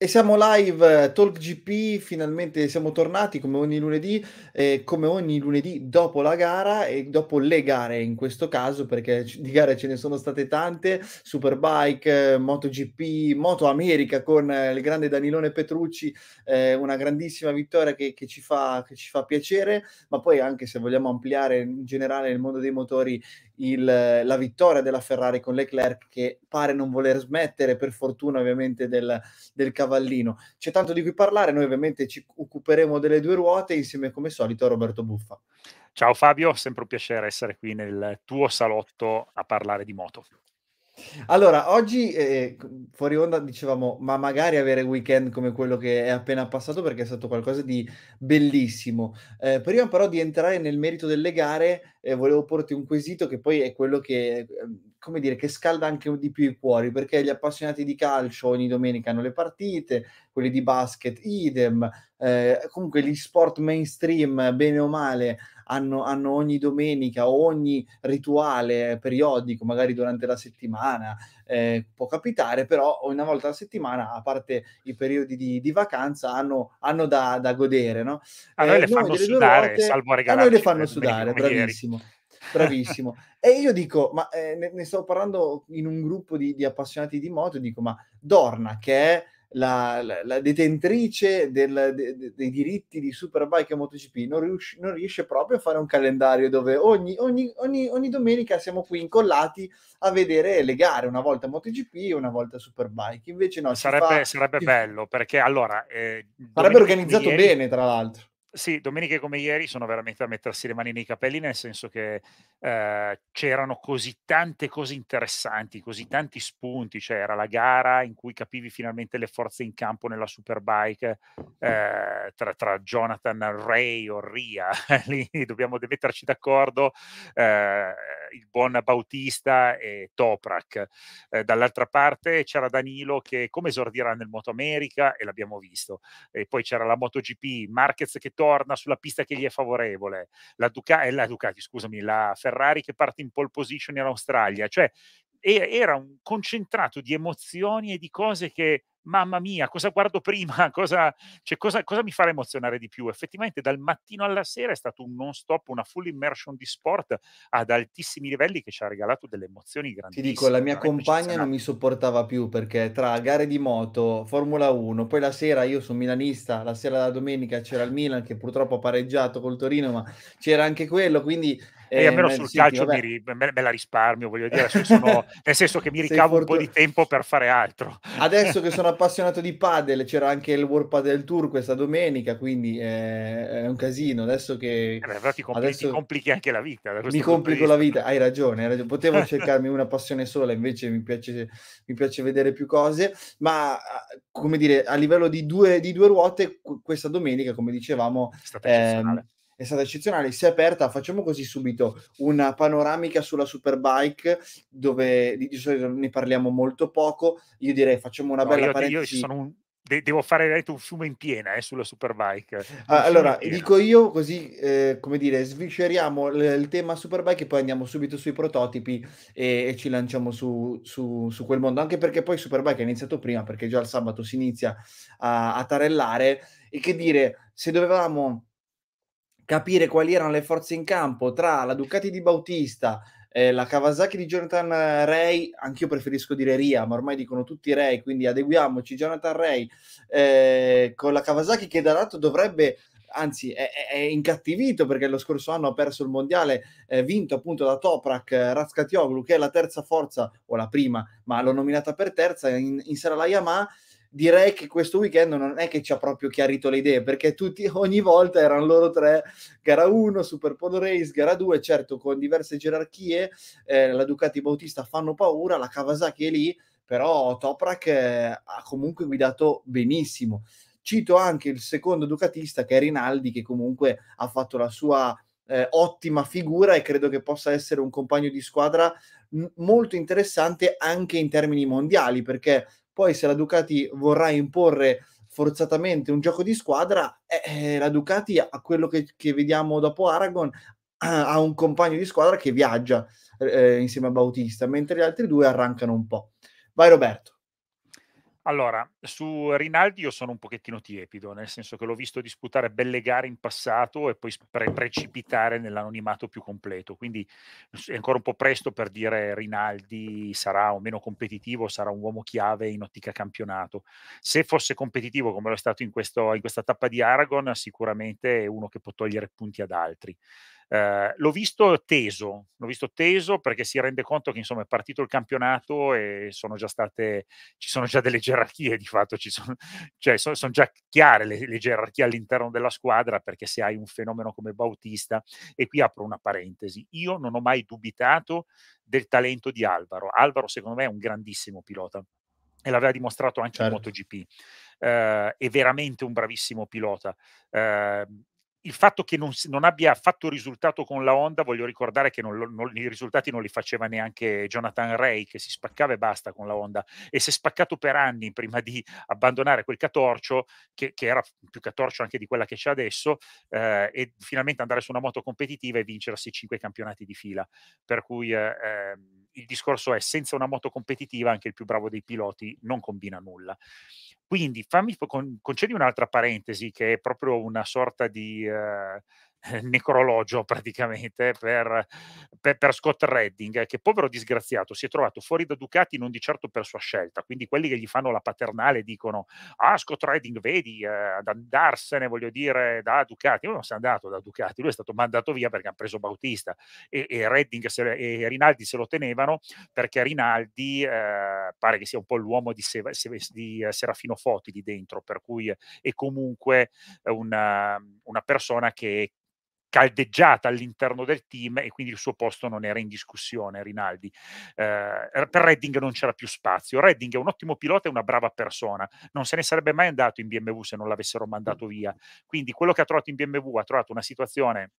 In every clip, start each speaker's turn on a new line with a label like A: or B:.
A: E siamo live, Talk GP, finalmente siamo tornati come ogni lunedì, e come ogni lunedì dopo la gara e dopo le gare in questo caso, perché di gare ce ne sono state tante, Superbike, MotoGP, Moto America con eh, il grande Danilone Petrucci, eh, una grandissima vittoria che, che, ci fa, che ci fa piacere, ma poi anche se vogliamo ampliare in generale nel mondo dei motori il, la vittoria della Ferrari con Leclerc che pare non voler smettere per fortuna ovviamente del, del cavallino. C'è tanto di cui parlare, noi ovviamente ci occuperemo delle due ruote insieme come solito a Roberto Buffa.
B: Ciao Fabio, sempre un piacere essere qui nel tuo salotto a parlare di moto.
A: Allora, oggi eh, fuori onda dicevamo, ma magari avere weekend come quello che è appena passato perché è stato qualcosa di bellissimo. Eh, prima però di entrare nel merito delle gare, eh, volevo porti un quesito che poi è quello che, ehm, come dire, che scalda anche di più i cuori, perché gli appassionati di calcio ogni domenica hanno le partite, quelli di basket idem, eh, comunque gli sport mainstream, bene o male, hanno, hanno ogni domenica ogni rituale periodico, magari durante la settimana, eh, può capitare, però una volta alla settimana, a parte i periodi di, di vacanza, hanno, hanno da, da, godere. No?
B: A noi eh, le fanno sudare, ruote, salvo
A: a noi le fanno sudare, bravissimo. Bravissimo. e io dico, ma eh, ne, ne, sto parlando in un gruppo di, di appassionati di moto, dico, ma Dorna, che è la, la, la detentrice del, de, de, dei diritti di Superbike e MotoGP non, rius- non, riesce proprio a fare un calendario dove ogni, ogni, ogni, ogni, domenica siamo qui incollati a vedere le gare, una volta MotoGP e una volta Superbike. Invece no,
B: sarebbe, fa... sarebbe bello perché allora... Eh,
A: sarebbe organizzato ieri... bene, tra l'altro
B: sì, domeniche come ieri sono veramente da mettersi le mani nei capelli, nel senso che eh, c'erano così tante cose interessanti, così tanti spunti. Cioè, era la gara in cui capivi finalmente le forze in campo nella Superbike eh, tra, tra, Jonathan Ray o Ria. Lì dobbiamo metterci d'accordo. Eh, il buon Bautista e Toprak. Eh, dall'altra parte c'era Danilo che come esordirà nel Moto America e l'abbiamo visto. E poi c'era la MotoGP, Marquez che torna sulla pista che gli è favorevole, la, Duca- eh, la Ducati, scusami, la Ferrari che parte in pole position in Australia. Cioè era un concentrato di emozioni e di cose che mamma mia, cosa guardo prima? Cosa, cioè, cosa, cosa, mi fa emozionare di più? Effettivamente dal mattino alla sera è stato un non stop, una full immersion di sport ad altissimi livelli che ci ha regalato delle emozioni grandissime.
A: Ti dico, la mia compagna non mi sopportava più perché tra gare di moto, Formula 1, poi la sera io sono milanista, la sera della domenica c'era il Milan che purtroppo ha pareggiato col Torino, ma c'era anche quello, quindi
B: e almeno sul sì, calcio mi, me, me, la risparmio, voglio dire, sono, nel senso che mi ricavo un po' di tempo per fare altro.
A: Adesso che sono appassionato di padel, c'era anche il World Padel Tour questa domenica, quindi è, è un casino. Adesso che...
B: Eh beh, ti, compli, adesso... ti, complichi anche la vita.
A: Mi complico la vita, hai ragione, hai ragione. Potevo cercarmi una passione sola, invece mi piace, mi piace vedere più cose, ma come dire, a livello di due, di due ruote, questa domenica, come dicevamo... È stata ehm, è stata eccezionale. Si è aperta, facciamo così subito, una panoramica sulla Superbike, dove di solito ne parliamo molto poco. Io direi facciamo una no, bella io, parentesi.
B: Io sono un, de- devo fare un fiume in piena eh, sulla Superbike.
A: Ah, allora, dico io così, eh, come dire, svisceriamo l- il tema Superbike e poi andiamo subito sui prototipi e, e ci lanciamo su, su, su, quel mondo. Anche perché poi Superbike è iniziato prima, perché già il sabato si inizia a, a tarellare. E che dire, se dovevamo capire quali erano le forze in campo tra la Ducati di Bautista, eh, la Kawasaki di Jonathan Ray, anch'io preferisco dire Ria, ma ormai dicono tutti Ray, quindi adeguiamoci, Jonathan Ray, eh, con la Kawasaki che da lato dovrebbe anzi è, è, incattivito perché lo scorso anno ha perso il mondiale eh, vinto appunto da Toprak eh, Razkatioglu che è la terza forza o la prima ma l'ho nominata per terza in, in Sera Yamaha direi che questo weekend non è che ci ha proprio chiarito le idee, perché tutti, ogni volta erano loro tre, gara 1, Super Polo Race, gara 2, certo con diverse gerarchie, eh, la Ducati Bautista fanno paura, la Kawasaki è lì, però Toprak eh, ha comunque guidato benissimo. Cito anche il secondo Ducatista che è Rinaldi, che comunque ha fatto la sua eh, ottima figura e credo che possa essere un compagno di squadra m- molto interessante anche in termini mondiali, perché poi se la Ducati vorrà imporre forzatamente un gioco di squadra, eh, eh la Ducati a quello che, che, vediamo dopo Aragon ha un compagno di squadra che viaggia eh, insieme a Bautista, mentre gli altri due arrancano un po'. Vai Roberto.
B: Allora, su Rinaldi io sono un pochettino tiepido, nel senso che l'ho visto disputare belle gare in passato e poi pre- precipitare nell'anonimato più completo, quindi è ancora un po' presto per dire Rinaldi sarà o meno competitivo, sarà un uomo chiave in ottica campionato. Se fosse competitivo come lo è stato in, questo, in questa tappa di Aragon, sicuramente è uno che può togliere punti ad altri. Eh, l'ho visto teso, l'ho visto teso perché si rende conto che insomma è partito il campionato e sono già state, ci sono già delle gerarchie di fatto, ci sono, cioè, sono, sono già chiare le, le, gerarchie all'interno della squadra perché se hai un fenomeno come Bautista, e qui apro una parentesi, io non ho mai dubitato del talento di Alvaro, Alvaro secondo me è un grandissimo pilota e l'aveva dimostrato anche certo. in MotoGP. Uh, è veramente un bravissimo pilota. Uh, il fatto che non, non, abbia fatto risultato con la Honda, voglio ricordare che non, non, i risultati non li faceva neanche Jonathan Ray, che si spaccava e basta con la Honda, e si è spaccato per anni prima di abbandonare quel catorcio, che, che era più catorcio anche di quella che c'è adesso, eh, e finalmente andare su una moto competitiva e vincersi cinque campionati di fila. Per cui eh, ehm, il discorso è, senza una moto competitiva anche il più bravo dei piloti non combina nulla. Quindi fammi con, concedi un'altra parentesi che è proprio una sorta di eh, necrologio praticamente per, per, per, Scott Redding, che povero disgraziato si è trovato fuori da Ducati non di certo per sua scelta, quindi quelli che gli fanno la paternale dicono ah Scott Redding vedi eh, ad andarsene voglio dire da Ducati, lui non si è andato da Ducati, lui è stato mandato via perché hanno preso Bautista. E, e Redding se, e Rinaldi se lo tenevano perché Rinaldi eh, pare che sia un po' l'uomo di, Se, di uh, Serafino Foti lì dentro, per cui è comunque una, una persona che caldeggiata all'interno del team e quindi il suo posto non era in discussione, Rinaldi. Eh, per Redding non c'era più spazio. Redding è un ottimo pilota e una brava persona, non se ne sarebbe mai andato in BMW se non l'avessero mandato via. Quindi quello che ha trovato in BMW ha trovato una situazione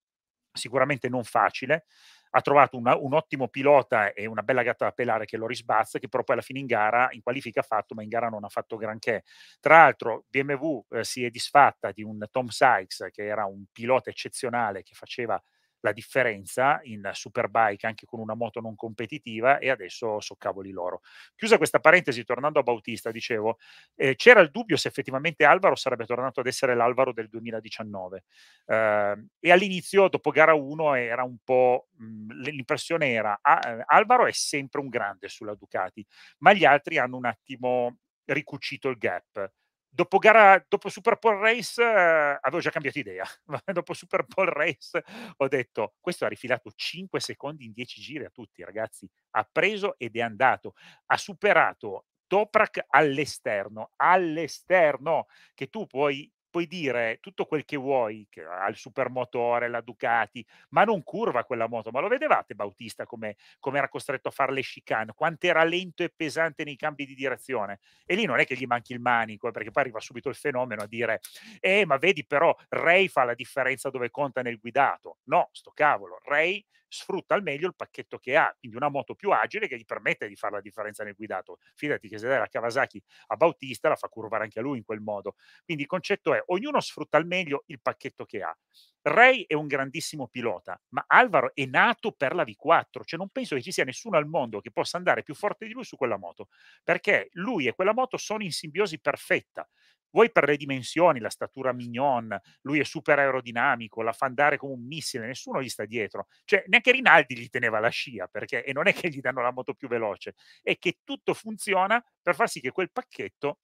B: sicuramente non facile, ha trovato una, un ottimo pilota e una bella gatta da pelare che lo risbazza, che però poi alla fine in gara, in qualifica ha fatto, ma in gara non ha fatto granché. Tra l'altro BMW eh, si è disfatta di un Tom Sykes, che era un pilota eccezionale che faceva la differenza in Superbike anche con una moto non competitiva e adesso so cavoli loro. Chiusa questa parentesi, tornando a Bautista, dicevo, eh, c'era il dubbio se effettivamente Alvaro sarebbe tornato ad essere l'Alvaro del 2019 eh, e all'inizio, dopo gara 1, era un po' mh, mhmm, l'impressione era ah, Alvaro è sempre un grande sulla Ducati, ma gli altri hanno un attimo ricucito il gap dopo, gara, dopo Super Bowl Race eh, avevo già cambiato idea. dopo Super Bowl Race ho detto: Questo ha rifilato 5 secondi in 10 giri a tutti, ragazzi. Ha preso ed è andato. Ha superato Toprak all'esterno, all'esterno, che tu puoi puoi dire tutto quel che vuoi, che ha il supermotore, la Ducati, ma non curva quella moto. Ma lo vedevate Bautista come, come era costretto a fare le chicane, quanto era lento e pesante nei cambi di direzione. E lì non è che gli manchi il manico, eh, perché poi arriva subito il fenomeno a dire, eh, ma vedi però, Ray fa la differenza dove conta nel guidato. No, sto cavolo, Ray sfrutta al meglio il pacchetto che ha, quindi una moto più agile che gli permette di fare la differenza nel guidato. Fidati che se dai la Kawasaki a Bautista la fa curvare anche a lui in quel modo. Quindi il concetto è ognuno sfrutta al meglio il pacchetto che ha. Ray è un grandissimo pilota, ma Alvaro è nato per la V4, cioè non penso che ci sia nessuno al mondo che possa andare più forte di lui su quella moto, perché lui e quella moto sono in simbiosi perfetta vuoi per le dimensioni, la statura mignon, lui è super aerodinamico, la fa andare come un missile, nessuno gli sta dietro. Cioè, neanche Rinaldi gli teneva la scia, perché, e non è che gli danno la moto più veloce, è che tutto funziona per far sì che quel pacchetto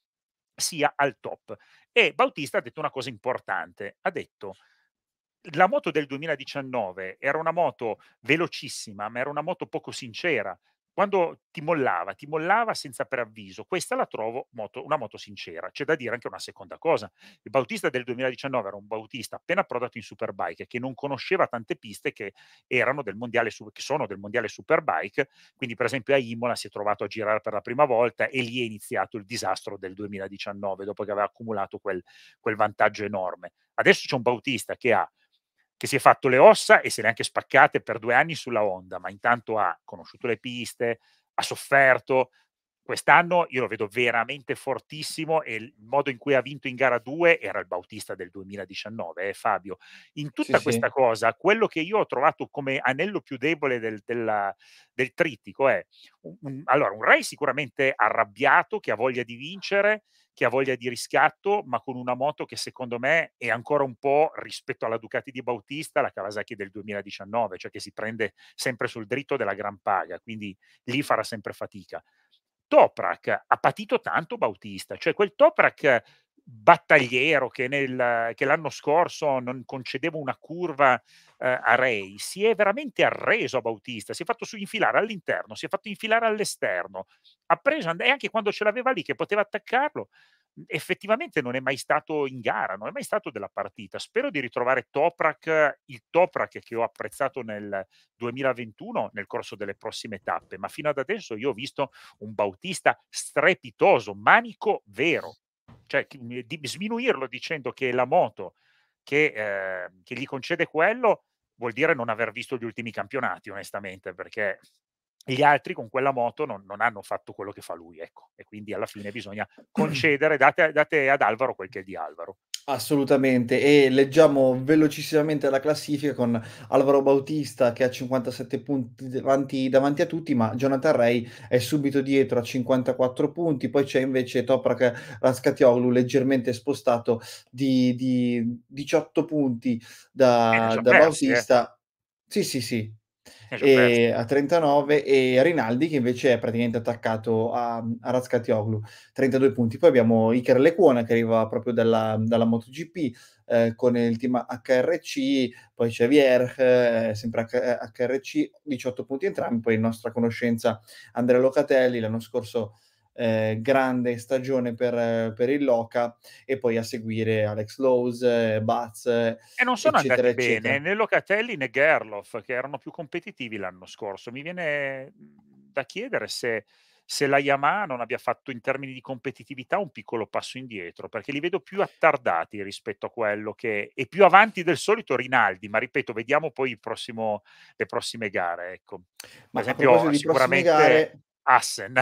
B: sia al top. E Bautista ha detto una cosa importante, ha detto la moto del 2019 era una moto velocissima, ma era una moto poco sincera, quando ti mollava, ti mollava senza preavviso. Questa la trovo moto, una moto sincera. C'è da dire anche una seconda cosa. Il Bautista del 2019 era un Bautista appena approdato in Superbike che non conosceva tante piste che, erano del mondiale, che sono del mondiale Superbike. Quindi, per esempio, a Imola si è trovato a girare per la prima volta e lì è iniziato il disastro del 2019 dopo che aveva accumulato quel, quel vantaggio enorme. Adesso c'è un Bautista che ha che si è fatto le ossa e se le ha anche spaccate per due anni sulla Honda, ma intanto ha conosciuto le piste, ha sofferto, quest'anno io lo vedo veramente fortissimo e il modo in cui ha vinto in gara 2 era il Bautista del 2019, eh, Fabio. In tutta
A: Sì,
B: questa
A: sì.
B: cosa, quello che io ho trovato come anello più debole del, della, del trittico è un, un, allora, un Ray sicuramente arrabbiato, che ha voglia di vincere, che ha voglia di riscatto, ma con una moto che secondo me è ancora un po' rispetto alla Ducati di Bautista, la Kawasaki del 2019, cioè che si prende sempre sul dritto della gran paga, quindi lì farà sempre fatica. Toprak ha patito tanto Bautista, cioè quel Toprak battagliero che, nel, che l'anno scorso non concedeva una curva eh, a Ray, si è veramente arreso a Bautista, si è fatto infilare all'interno, si è fatto infilare all'esterno, ha preso e anche quando ce l'aveva lì che poteva attaccarlo, effettivamente non è mai stato in gara, non è mai stato della partita. Spero di ritrovare Toprak, il Toprak che ho apprezzato nel 2021 nel corso delle prossime tappe, ma fino ad adesso io ho visto un Bautista strepitoso, manico vero. Cioè, di sminuirlo dicendo che la moto che, eh, che gli concede quello vuol dire non aver visto gli ultimi campionati, onestamente, perché gli altri con quella moto non, non, hanno fatto quello che fa lui, ecco. E quindi alla fine bisogna concedere, date, date ad Alvaro quel che è di Alvaro.
A: Assolutamente, e leggiamo velocissimamente la classifica con Alvaro Bautista che ha 57 punti davanti, davanti a tutti, ma Jonathan Ray è subito dietro a 54 punti, poi c'è invece Toprak Raskatioglu leggermente spostato di, di 18 punti da, da
B: persi,
A: Bautista.
B: Eh.
A: Sì, sì, sì, e a 39 e Rinaldi che invece è praticamente attaccato a, a Razcatioglu. 32 punti. Poi abbiamo Iker Lecuona che arriva proprio dalla, dalla MotoGP eh, con il team HRC poi c'è Vierch eh, sempre H- HRC 18 punti entrambi. Poi in nostra conoscenza Andrea Locatelli l'anno scorso eh, grande stagione per, per, il Loca e poi a seguire Alex Lowe's, Baz
B: e non sono
A: eccetera,
B: andati
A: eccetera.
B: bene né Locatelli né Gerloff che erano più competitivi l'anno scorso mi viene da chiedere se, se la Yamaha non abbia fatto in termini di competitività un piccolo passo indietro perché li vedo più attardati rispetto a quello che è più avanti del solito Rinaldi ma ripeto vediamo poi il prossimo, le prossime gare ecco. per
A: ma
B: esempio sicuramente
A: gare...
B: Assen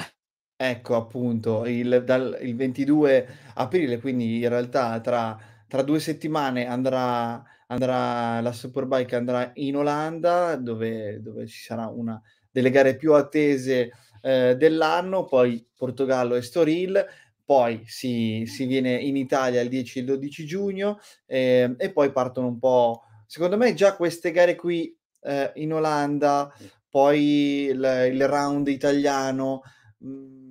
A: Ecco, appunto, il dal il 22 aprile, quindi in realtà tra tra 2 settimane andrà andrà la Superbike andrà in Olanda, dove dove ci sarà una delle gare più attese, ehm, dell'anno, poi Portogallo, Estoril, poi si si viene in Italia il 10 e il 12 giugno, ehm, e poi partono un po' secondo me già queste gare qui, ehm, in Olanda, poi il il round italiano, mhmm,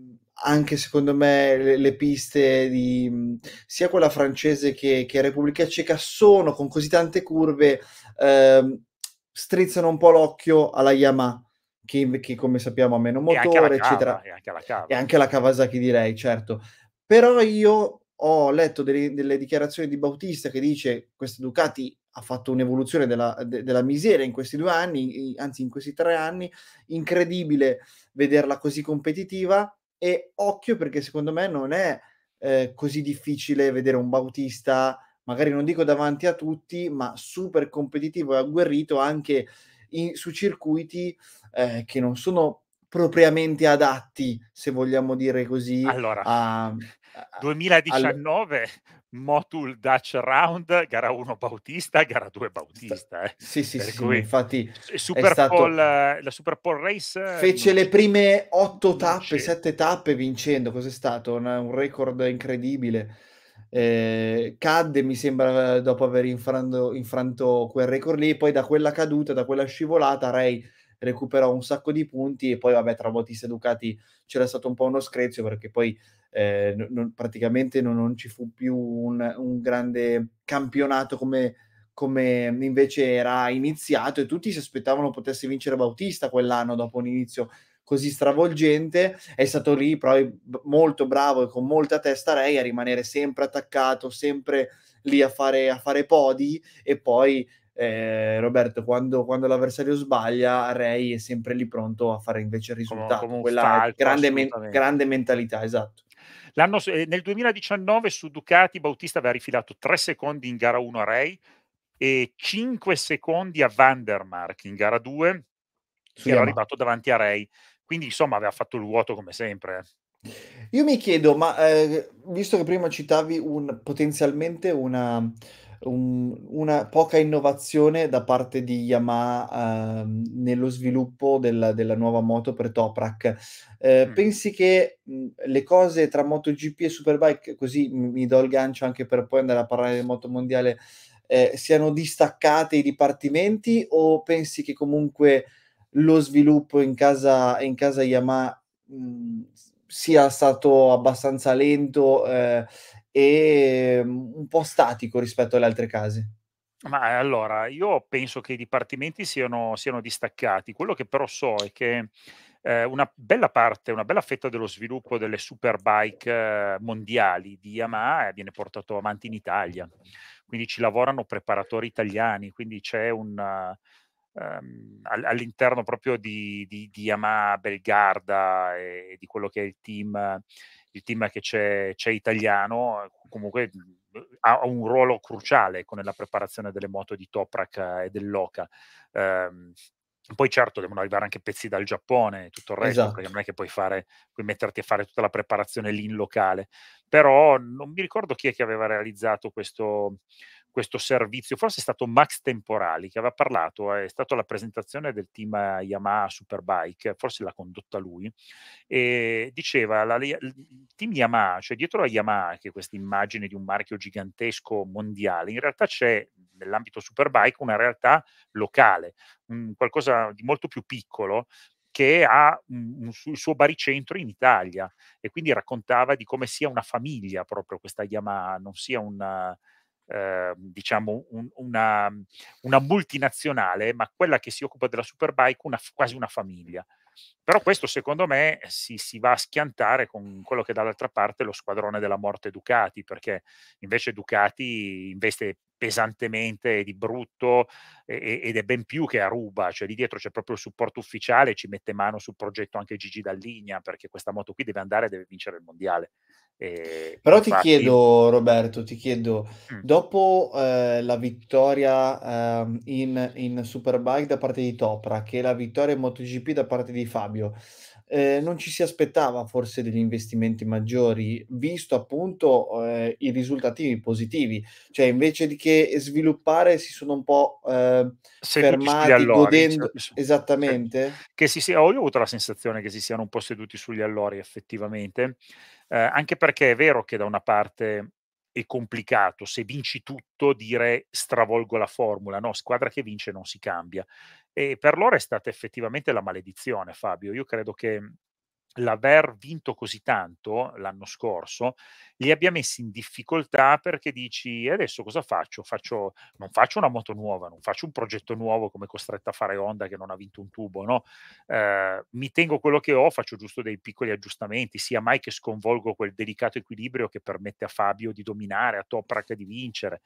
A: anche secondo me le, le piste di sia quella francese che, che, Repubblica Ceca sono con così tante curve ehm, strizzano un po' l'occhio alla Yamaha che, che come sappiamo ha meno motore eccetera.
B: e anche, la
A: e anche la Kawasaki direi certo. Però io ho letto delle, delle dichiarazioni di Bautista che dice questa Ducati ha fatto un'evoluzione della, de, della miseria in questi due anni, anzi in questi tre anni, incredibile vederla così competitiva e occhio perché secondo me non è eh, così difficile vedere un Bautista, magari non dico davanti a tutti, ma super competitivo e agguerrito anche in, su circuiti eh, che non sono propriamente adatti, se vogliamo dire così,
B: allora,
A: a, a
B: 2019 al... Motul Dutch Round, gara 1 Bautista, gara 2 Bautista. Eh.
A: Sì, sì, sì, cui, infatti
B: Super
A: stato...
B: Paul, la Super Paul Race
A: fece le prime 8 tappe, 7 tappe vincendo, cos'è stato? Un, un record incredibile. Eh, cadde, mi sembra, dopo aver infranto, infranto quel record lì, poi da quella caduta, da quella scivolata, Ray recuperò un sacco di punti e poi vabbè tra Bautista e Ducati c'era stato un po' uno screzio perché poi eh, non, praticamente non, non, ci fu più un, un grande campionato come, come, invece era iniziato e tutti si aspettavano potesse vincere Bautista quell'anno dopo un inizio così stravolgente è stato lì però molto bravo e con molta testa Ray a rimanere sempre attaccato sempre lì a fare, a fare podi e poi eh, Roberto, quando, quando, l'avversario sbaglia, Ray è sempre lì pronto a fare invece il risultato.
B: Come, come
A: Quella
B: falco,
A: grande, men- grande mentalità, esatto.
B: L'anno, nel 2019 su Ducati Bautista aveva rifilato 3 secondi in gara 1 a Ray e 5 secondi a Vandermark in gara 2 che era arrivato davanti a Ray. Quindi insomma aveva fatto il vuoto come sempre.
A: Io mi chiedo, ma, ehm, visto che prima citavi un potenzialmente una un una poca innovazione da parte di Yamaha, uhm, nello sviluppo del della nuova moto per Toprak, ehm,
B: Mh.
A: pensi che, mhmm, le cose tra MotoGP e Superbike, così mi do il gancio anche per poi andare a parlare del motomondiale, ehm, siano distaccate i dipartimenti o pensi che comunque lo sviluppo in casa in casa Yamaha, s sia stato abbastanza lento, ehm, e, mhmm, un po' statico rispetto alle altre case?
B: Ma, ehm, allora, io penso che i dipartimenti siano siano distaccati. Quello che però so è che, ehm, una bella parte, una bella fetta dello sviluppo delle Superbike mondiali di Yamaha, ehm, viene portato avanti in Italia. Quindi ci lavorano preparatori italiani, quindi c'è un ehm, all all'interno proprio di di di Yamaha Belgarda e di quello che è il team il team che c'è c'è italiano, comunque, ha un ruolo cruciale, ecco, nella preparazione delle moto di Toprak e dell'Oka. Ehm, poi certo devono arrivare anche pezzi dal Giappone e tutto il resto, perché
A: Esatto.
B: non è che puoi fare puoi metterti a fare tutta la preparazione lì in locale. Però non mi ricordo chi è che aveva realizzato questo questo servizio, forse è stato Max Temporali che aveva parlato, è stato alla presentazione del team Yamaha Superbike, forse l'ha condotta lui, e diceva la il team Yamaha, cioè dietro a Yamaha, che è questa immagine di un marchio gigantesco mondiale, in realtà c'è nell'ambito Superbike una realtà locale, un qualcosa di molto più piccolo che ha il suo baricentro in Italia e quindi raccontava di come sia una famiglia proprio questa Yamaha, non sia un ehm, diciamo un una una multinazionale, ma quella che si occupa della Superbike una quasi una famiglia. Però questo secondo me si si va a schiantare con quello che dall'altra parte è lo squadrone della morte Ducati, perché invece Ducati investe pesantemente di brutto e e ed è ben più che Aruba, cioè lì dietro c'è proprio il supporto ufficiale, ci mette mano sul progetto anche Gigi Dall'Igna, perché questa moto qui deve andare e deve vincere il mondiale. E
A: Però ti
B: infatti
A: chiedo Roberto, ti chiedo,
B: Mh.
A: dopo, ehm, la vittoria, ehm, in in Superbike da parte di Toprak e la vittoria in MotoGP da parte di Fabio, ehm, non ci si aspettava forse degli investimenti maggiori, visto appunto, ehm, i risultati positivi? Cioè invece di che sviluppare si sono un po',
B: sugli
A: fermati
B: allori,
A: godendo
B: sì.
A: esattamente?
B: Che si sia ho avuto la sensazione che si siano un po' seduti sugli allori effettivamente, ehm, anche perché è vero che da una parte è complicato, se vinci tutto dire: "Stravolgo la formula", no, squadra che vince non si cambia. E per loro è stata effettivamente la maledizione Fabio. Io credo che l'aver vinto così tanto l'anno scorso, li abbia messi in difficoltà perché dici: "E adesso cosa faccio? Faccio non faccio una moto nuova, non faccio un progetto nuovo come costretta a fare Honda che non ha vinto un tubo, no, ehm, mi tengo quello che ho, faccio giusto dei piccoli aggiustamenti, sia mai che sconvolgo quel delicato equilibrio che permette a Fabio di dominare, a Toprak di vincere".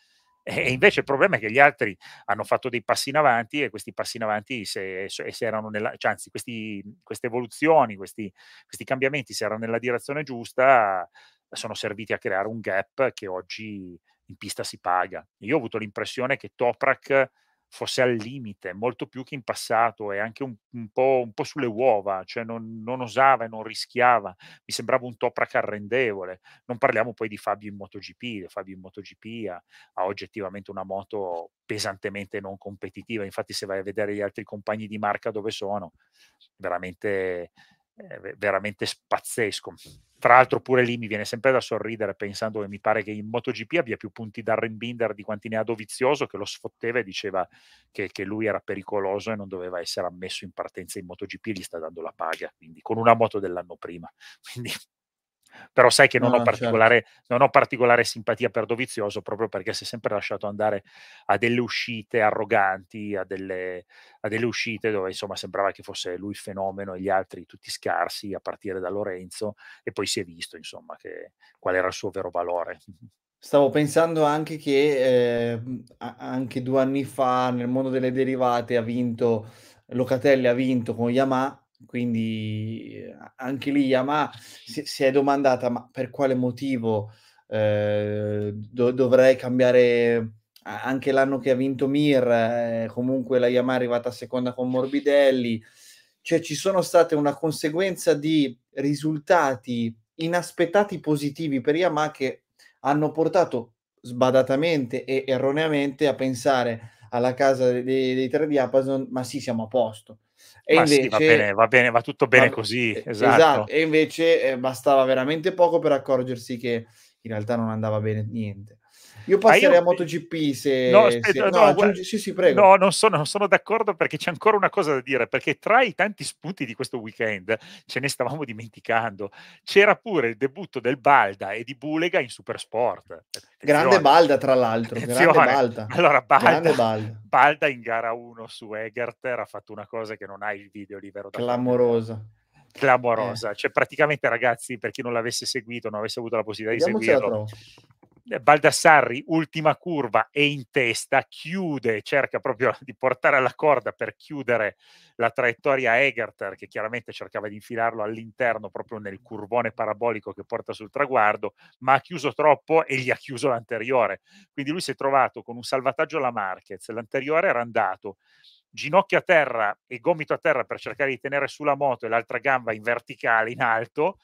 B: E invece il problema è che gli altri hanno fatto dei passi in avanti e questi passi in avanti se se erano nella cioè anzi questi queste evoluzioni, questi questi cambiamenti se erano nella direzione giusta, sono serviti a creare un gap che oggi in pista si paga. Io ho avuto l'impressione che Toprak fosse al limite, molto più che in passato e anche un un po' un po' sulle uova, cioè non non osava e non rischiava. Mi sembrava un Toprak arrendevole. Non parliamo poi di Fabio in MotoGP, Fabio in MotoGP ha ha oggettivamente una moto pesantemente non competitiva. Infatti se vai a vedere gli altri compagni di marca dove sono, veramente ve veramente pazzesco. Tra l'altro pure lì mi viene sempre da sorridere pensando che mi pare che in MotoGP abbia più punti Darryn Binder di quanti ne ha Dovizioso, che lo sfotteva e diceva che che lui era pericoloso e non doveva essere ammesso in partenza in MotoGP, gli sta dando la paga, quindi con una moto dell'anno prima. Quindi però sai che
A: No,
B: non ho
A: no, certo.
B: particolare non ho particolare simpatia per Dovizioso proprio perché si è sempre lasciato andare a delle uscite arroganti, a delle a delle uscite dove insomma sembrava che fosse lui il fenomeno e gli altri tutti scarsi, a partire da Lorenzo, e poi si è visto insomma che qual era il suo vero valore.
A: Stavo pensando anche che, a anche 2 anni fa nel mondo delle derivate ha vinto Locatelli ha vinto con Yamaha, quindi a anche lì Yamaha si si è domandata: "Ma per quale motivo, ehm, do dovrei cambiare" a anche l'anno che ha vinto Mir, ehm, comunque la Yamaha è arrivata seconda con Morbidelli. Cioè ci sono state una conseguenza di risultati inaspettati positivi per Yamaha che hanno portato sbadatamente e erroneamente a pensare alla casa dei dei 3 diapason: "Ma sì, siamo a posto". E
B: Ma sì, va bene
A: invece
B: va bene va tutto bene
A: va
B: così,
A: e esa
B: esatto.
A: e invece, ehm, bastava veramente poco per accorgersi che in realtà non andava bene niente. Io
B: Ma
A: passerei
B: io
A: a MotoGP
B: no
A: se se
B: aspetta,
A: no
B: no gua
A: aggiungi sì, sì, prego.
B: no, non sono non sono d'accordo perché c'è ancora una cosa da dire, perché tra i tanti spunti di questo weekend, ce ne stavamo dimenticando, c'era pure il debutto del Balda e di Bulega in Supersport. A
A: Grande
B: attenzione,
A: Balda tra l'altro, grande
B: attenzione.
A: Balda,
B: Allora Balda
A: grande Balda.
B: Balda in gara 1 su Egerter ha fatto una cosa che non hai il video lì vero da vedere.
A: Clamorosa. Eh.
B: Clamorosa. Cioè praticamente ragazzi, per chi non l'avesse seguito, non avesse avuto la possibilità di
A: se la
B: seguirlo, Baldassarri ultima curva e in testa, chiude, cerca proprio di portare alla corda per chiudere la traiettoria Egerter, che chiaramente cercava di infilarlo all'interno proprio nel curvone parabolico che porta sul traguardo, ma ha chiuso troppo e gli ha chiuso l'anteriore. Quindi lui si è trovato con un salvataggio alla Marquez, l'anteriore era andato, ginocchio a terra e gomito a terra per cercare di tenere su la moto e l'altra gamba in verticale in alto.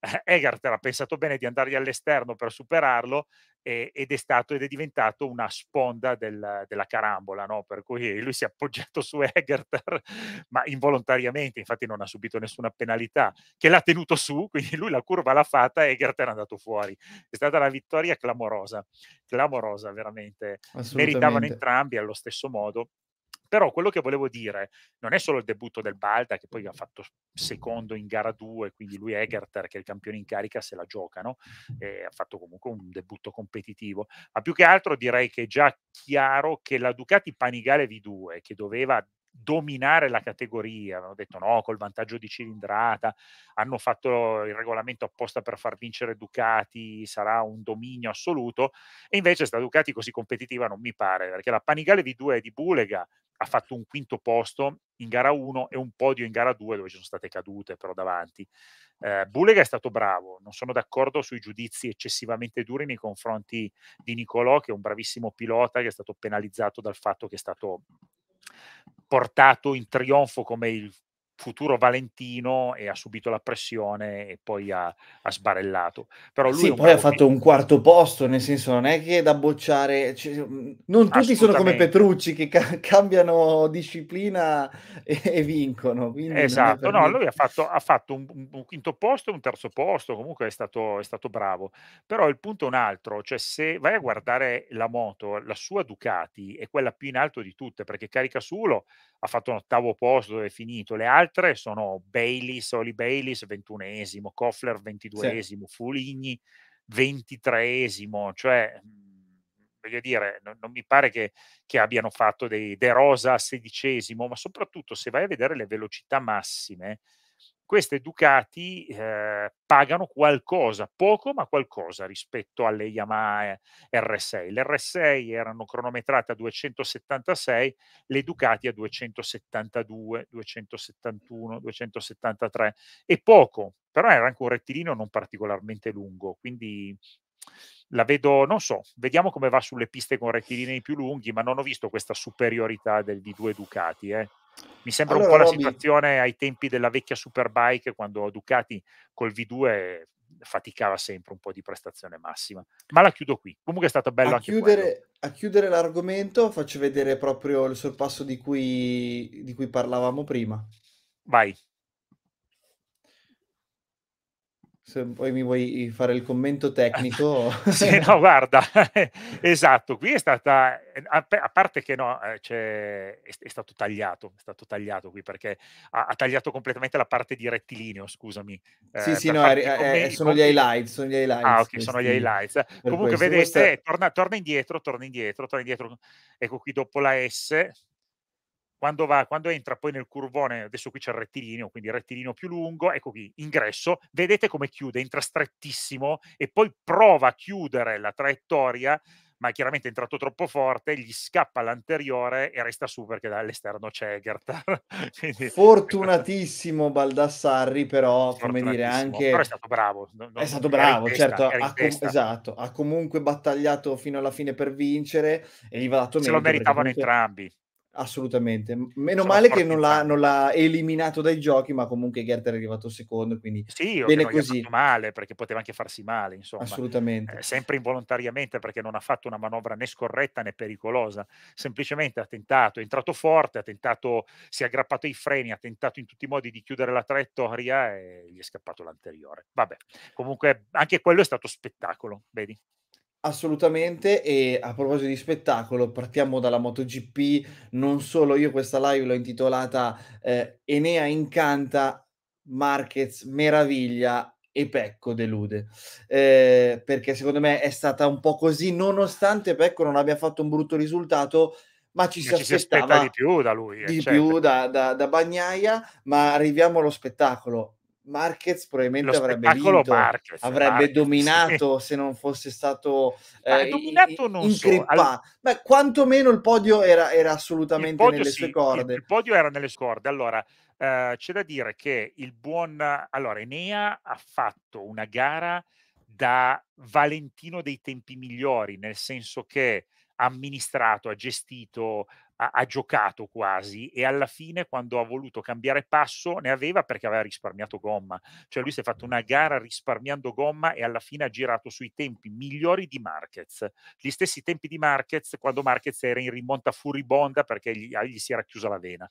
B: Eh, Egerter ha pensato bene di andargli all'esterno per superarlo, e ed è stato ed è diventato una sponda del della carambola, no, per cui lui si è appoggiato su Egerter, ma involontariamente, infatti non ha subito nessuna penalità, che l'ha tenuto su, quindi lui la curva l'ha fatta, Egerter è andato fuori. È stata una vittoria clamorosa, clamorosa veramente. Meritavano entrambi allo stesso modo. Però quello che volevo dire non è solo il debutto del Balda, che poi ha fatto secondo in gara 2, quindi lui Egerter, che è il campione in carica, se la gioca, no, e ha fatto comunque un debutto competitivo. Ma più che altro direi che è già chiaro che la Ducati Panigale V2, che doveva dominare la categoria, avevano detto: "No, col vantaggio di cilindrata, hanno fatto il regolamento apposta per far vincere Ducati, sarà un dominio assoluto", e invece 'sta Ducati così competitiva non mi pare, perché la Panigale V2 di Bulega ha fatto un quinto posto in gara 1 e un podio in gara 2 dove ci sono state cadute però davanti. Ehm, Bulega è stato bravo, non sono d'accordo sui giudizi eccessivamente duri nei confronti di Nicolò, che è un bravissimo pilota, che è stato penalizzato dal fatto che è stato portato in trionfo come il futuro Valentino e ha subito la pressione e poi ha ha sbarellato. Però lui
A: Sì, poi ha fatto un quarto posto, nel senso non è che da bocciare, c mhmm, non tutti sono come. Petrucci che ca cambiano disciplina e e vincono,
B: Esatto, no, lui ha fatto ha fatto un un quinto posto e un terzo posto, comunque è stato è stato bravo. Però il punto è un altro, cioè se vai a guardare la moto, la sua Ducati è quella più in alto di tutte, perché Caricasulo ha fatto un ottavo posto dove è finito, le altre sono Bayliss, Oli Bayliss 21esimo, Koffler
A: Sì.
B: 22esimo, Foligni 23esimo, cioè, mhmm, voglio dire, non non mi pare che che abbiano fatto dei De Rosa 16esimo, ma soprattutto se vai a vedere le velocità massime, queste Ducati, ehm, pagano qualcosa, poco ma qualcosa rispetto alle Yamaha R6. Le R6 erano cronometrate a 276, le Ducati a 272, 271, 273. È poco, però era anche un rettilineo non particolarmente lungo, quindi la vedo non so, vediamo come va sulle piste con rettilinei più lunghi, ma non ho visto questa superiorità del V2 Ducati, eh. Mi sembra un po'
A: Allora
B: la
A: Roby
B: situazione ai tempi della vecchia Superbike, quando Ducati col V2 faticava sempre un po' di prestazione massima. Ma la chiudo qui. Comunque è stato bello
A: A
B: anche quello.
A: chiudere a chiudere l'argomento faccio vedere proprio il sorpasso di cui di cui parlavamo prima.
B: Vai.
A: Se poi mi vuoi fare il commento tecnico
B: Sì, no guarda, esatto, qui è stata a parte che no, c'è è st è stato tagliato, è stato tagliato qui perché ha ha tagliato completamente la parte di rettilineo, scusami,
A: Sì,
B: ehm,
A: sì, no, è
B: come
A: è
B: i
A: sono gli highlights, sono gli
B: ah
A: highlights
B: okay, sono gli
A: questi
B: highlights. Comunque
A: questo. Questa
B: vedete torna torna indietro, torna indietro, torna indietro, ecco qui dopo la S quando va quando entra poi nel curvone, adesso qui c'è il rettilineo, quindi il rettilineo più lungo, ecco qui, ingresso, vedete come chiude, entra strettissimo e poi prova a chiudere la traiettoria, ma chiaramente è entrato troppo forte, gli scappa l'anteriore e resta su perché dall'esterno c'è Egerter. Quindi
A: Fortunatissimo Baldassarri, però, come dire,
B: Fortunatissimo, però è
A: anche
B: stato bravo, no
A: è stato bravo,
B: testa,
A: certo, ha com esatto, ha comunque battagliato fino alla fine per vincere e gli va dato
B: Se lo meritavano
A: comunque
B: entrambi.
A: Assolutamente. Meno
B: Sono
A: male che non l'ha non l'ha eliminato dai giochi, ma comunque Gunter è arrivato secondo, quindi
B: Sì,
A: bene così.
B: male, perché poteva anche farsi male insomma,
A: Assolutamente.
B: ehm, sempre involontariamente perché non ha fatto una manovra né scorretta né pericolosa. Semplicemente ha tentato, è entrato forte, ha tentato si è aggrappato ai freni, ha tentato in tutti i modi di chiudere la traiettoria e gli è scappato l'anteriore. Vabbè, comunque anche quello è stato spettacolo, vedi?
A: Assolutamente e a proposito di spettacolo, partiamo dalla MotoGP. Non solo, io questa live l'ho intitolata, ehm, "Enea incanta, Márquez meraviglia e Pecco delude". Ehm, perché secondo me è stata un po' così, nonostante Pecco non abbia fatto un brutto risultato, ma ci si
B: ci si aspetta di
A: aspettava
B: più da lui, eh
A: di più
B: certo.
A: da da da Bagnaia, ma arriviamo allo spettacolo. Márquez
B: Lo
A: probabilmente avrebbe vinto,
B: Márquez,
A: avrebbe
B: Márquez, sì.
A: dominato se non fosse stato,
B: Ma
A: ehm, i i i
B: dominato non so, al
A: incrippa beh, quantomeno il podio era era assolutamente
B: podio
A: nelle sue
B: sì, il il
A: corde.
B: podio era nelle sue corde. Allora, ehm, c'è da dire che il buon allora Enea ha fatto una gara da Valentino dei tempi migliori, nel senso che ha amministrato, ha gestito, ha ha giocato quasi e alla fine quando ha voluto cambiare passo ne aveva perché aveva risparmiato gomma. Cioè lui si è fatto una gara risparmiando gomma e alla fine ha girato sui tempi migliori di Márquez. Gli stessi tempi di Márquez quando Márquez era in rimonta furibonda perché gli gli si era chiusa la vena.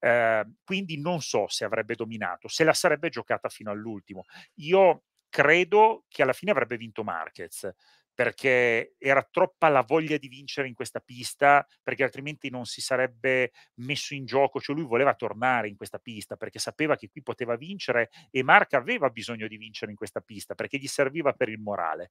B: Ehm, quindi non so se avrebbe dominato, se la sarebbe giocata fino all'ultimo. Io credo che alla fine avrebbe vinto Márquez, perché era troppa la voglia di vincere in questa pista, perché altrimenti non si sarebbe messo in gioco, cioè lui voleva tornare in questa pista perché sapeva che qui poteva vincere e Marc aveva bisogno di vincere in questa pista perché gli serviva per il morale.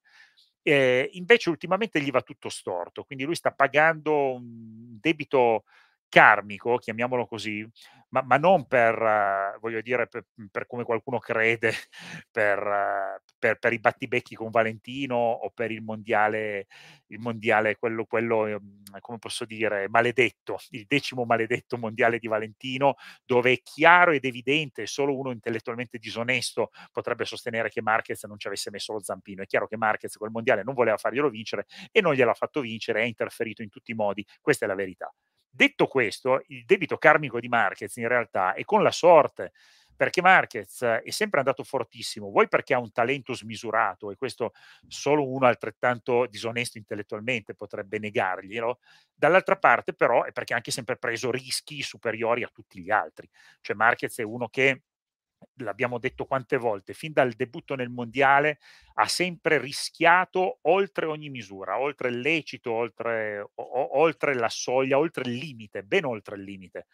B: Ehm, invece ultimamente gli va tutto storto, quindi lui sta pagando un debito karmico, chiamiamolo così, ma ma non per voglio dire, pe per come qualcuno crede, per per per i battibecchi con Valentino o per il mondiale il mondiale quello quello, ehm, come posso dire, maledetto, il decimo maledetto mondiale di Valentino, dove è chiaro ed evidente, solo uno intellettualmente disonesto potrebbe sostenere che Márquez non ci avesse messo lo zampino. È chiaro che Márquez quel mondiale non voleva farglielo vincere e non gliel'ha fatto vincere, ha interferito in tutti i modi, questa è la verità. Detto questo, il debito karmico di Márquez in realtà è con la sorte, perché Márquez è sempre andato fortissimo, vuoi perché ha un talento smisurato e questo solo uno altrettanto disonesto intellettualmente potrebbe negarglielo, dall'altra parte però è perché ha anche sempre preso rischi superiori a tutti gli altri. Cioè Márquez è uno che, l'abbiamo detto quante volte, fin dal debutto nel mondiale ha sempre rischiato oltre ogni misura, oltre il lecito, oltre o oltre la soglia, oltre il limite, ben oltre il limite.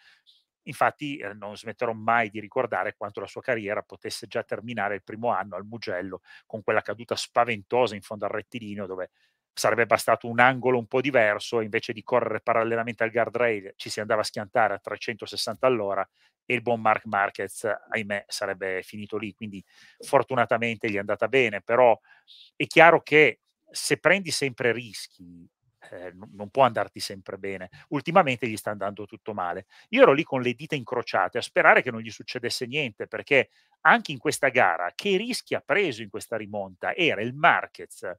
B: Infatti, ehm, non smetterò mai di ricordare quanto la sua carriera potesse già terminare il primo anno al Mugello, con quella caduta spaventosa in fondo al rettilineo dove sarebbe bastato un angolo un po' diverso invece di correre parallelamente al guardrail ci si andava a schiantare a 360 all'ora e il buon Marc Márquez, ahimè, sarebbe finito lì. Quindi fortunatamente gli è andata bene, però è chiaro che se prendi sempre rischi, no non può andarti sempre bene. Ultimamente gli sta andando tutto male. Io ero lì con le dita incrociate a sperare che non gli succedesse niente, perché anche in questa gara che rischi ha preso in questa rimonta? Era il Márquez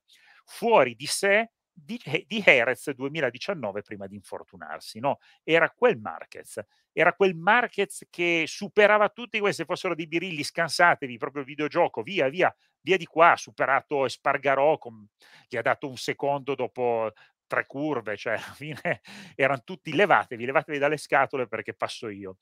B: fuori di sé di He di Jerez 2019 prima di infortunarsi, no, era quel Márquez. Era quel Márquez che superava tutti come se fossero dei birilli: "Scansatevi, proprio il videogioco, via, via, via di qua." Ha superato Espargaró con gli ha dato un secondo dopo 3 curve, cioè alla fine eran tutti: "Levatevi, levatevi dalle scatole perché passo io."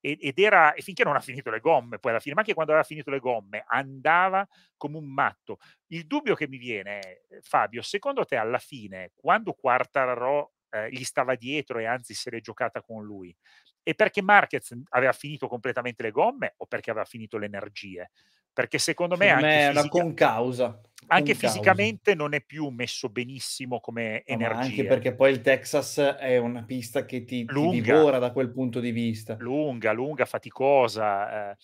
B: Ed era e finché non ha finito le gomme poi alla fine, ma anche quando aveva finito le gomme andava come un matto. Il dubbio che mi viene è, ehm, Fabio, secondo te alla fine quando Quartararo, ehm, gli stava dietro e anzi se l'è giocata con lui, è perché Márquez aveva finito completamente le gomme o perché aveva finito le energie? Perché secondo me
A: Secondo
B: anche
A: me è una
B: fisica
A: concausa,
B: anche
A: concausa.
B: fisicamente non è più messo benissimo come
A: No, ma anche perché poi il Texas è una pista che ti ti
B: Lunga.
A: divora da quel punto di vista.
B: Lunga, lunga, faticosa, ehm,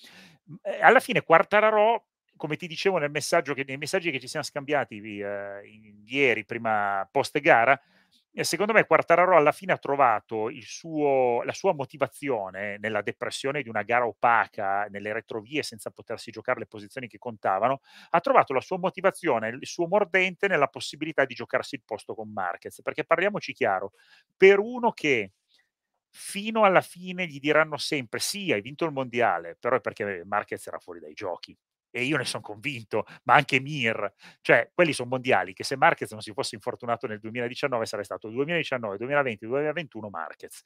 B: mhmm, e alla fine Quartararo, come ti dicevo nel messaggio che nei messaggi che ci siam scambiati in ieri prima post gara, secondo me Quartararo alla fine ha trovato suo la sua motivazione nella depressione di una gara opaca, nelle retrovie senza potersi giocar le posizioni che contavano, ha trovato la sua motivazione, il suo mordente nella possibilità di giocarsi il posto con Márquez. Perché parliamoci chiaro, per uno che fino alla fine gli diranno sempre: "Sì, hai vinto il mondiale", però è perché Marquez era fuori dai giochi e io ne son convinto, ma anche Mir. Cioè, quelli son mondiali che se Marquez non si fosse infortunato nel 2019 sarebbe stato 2019, 2020, 2021 Marquez.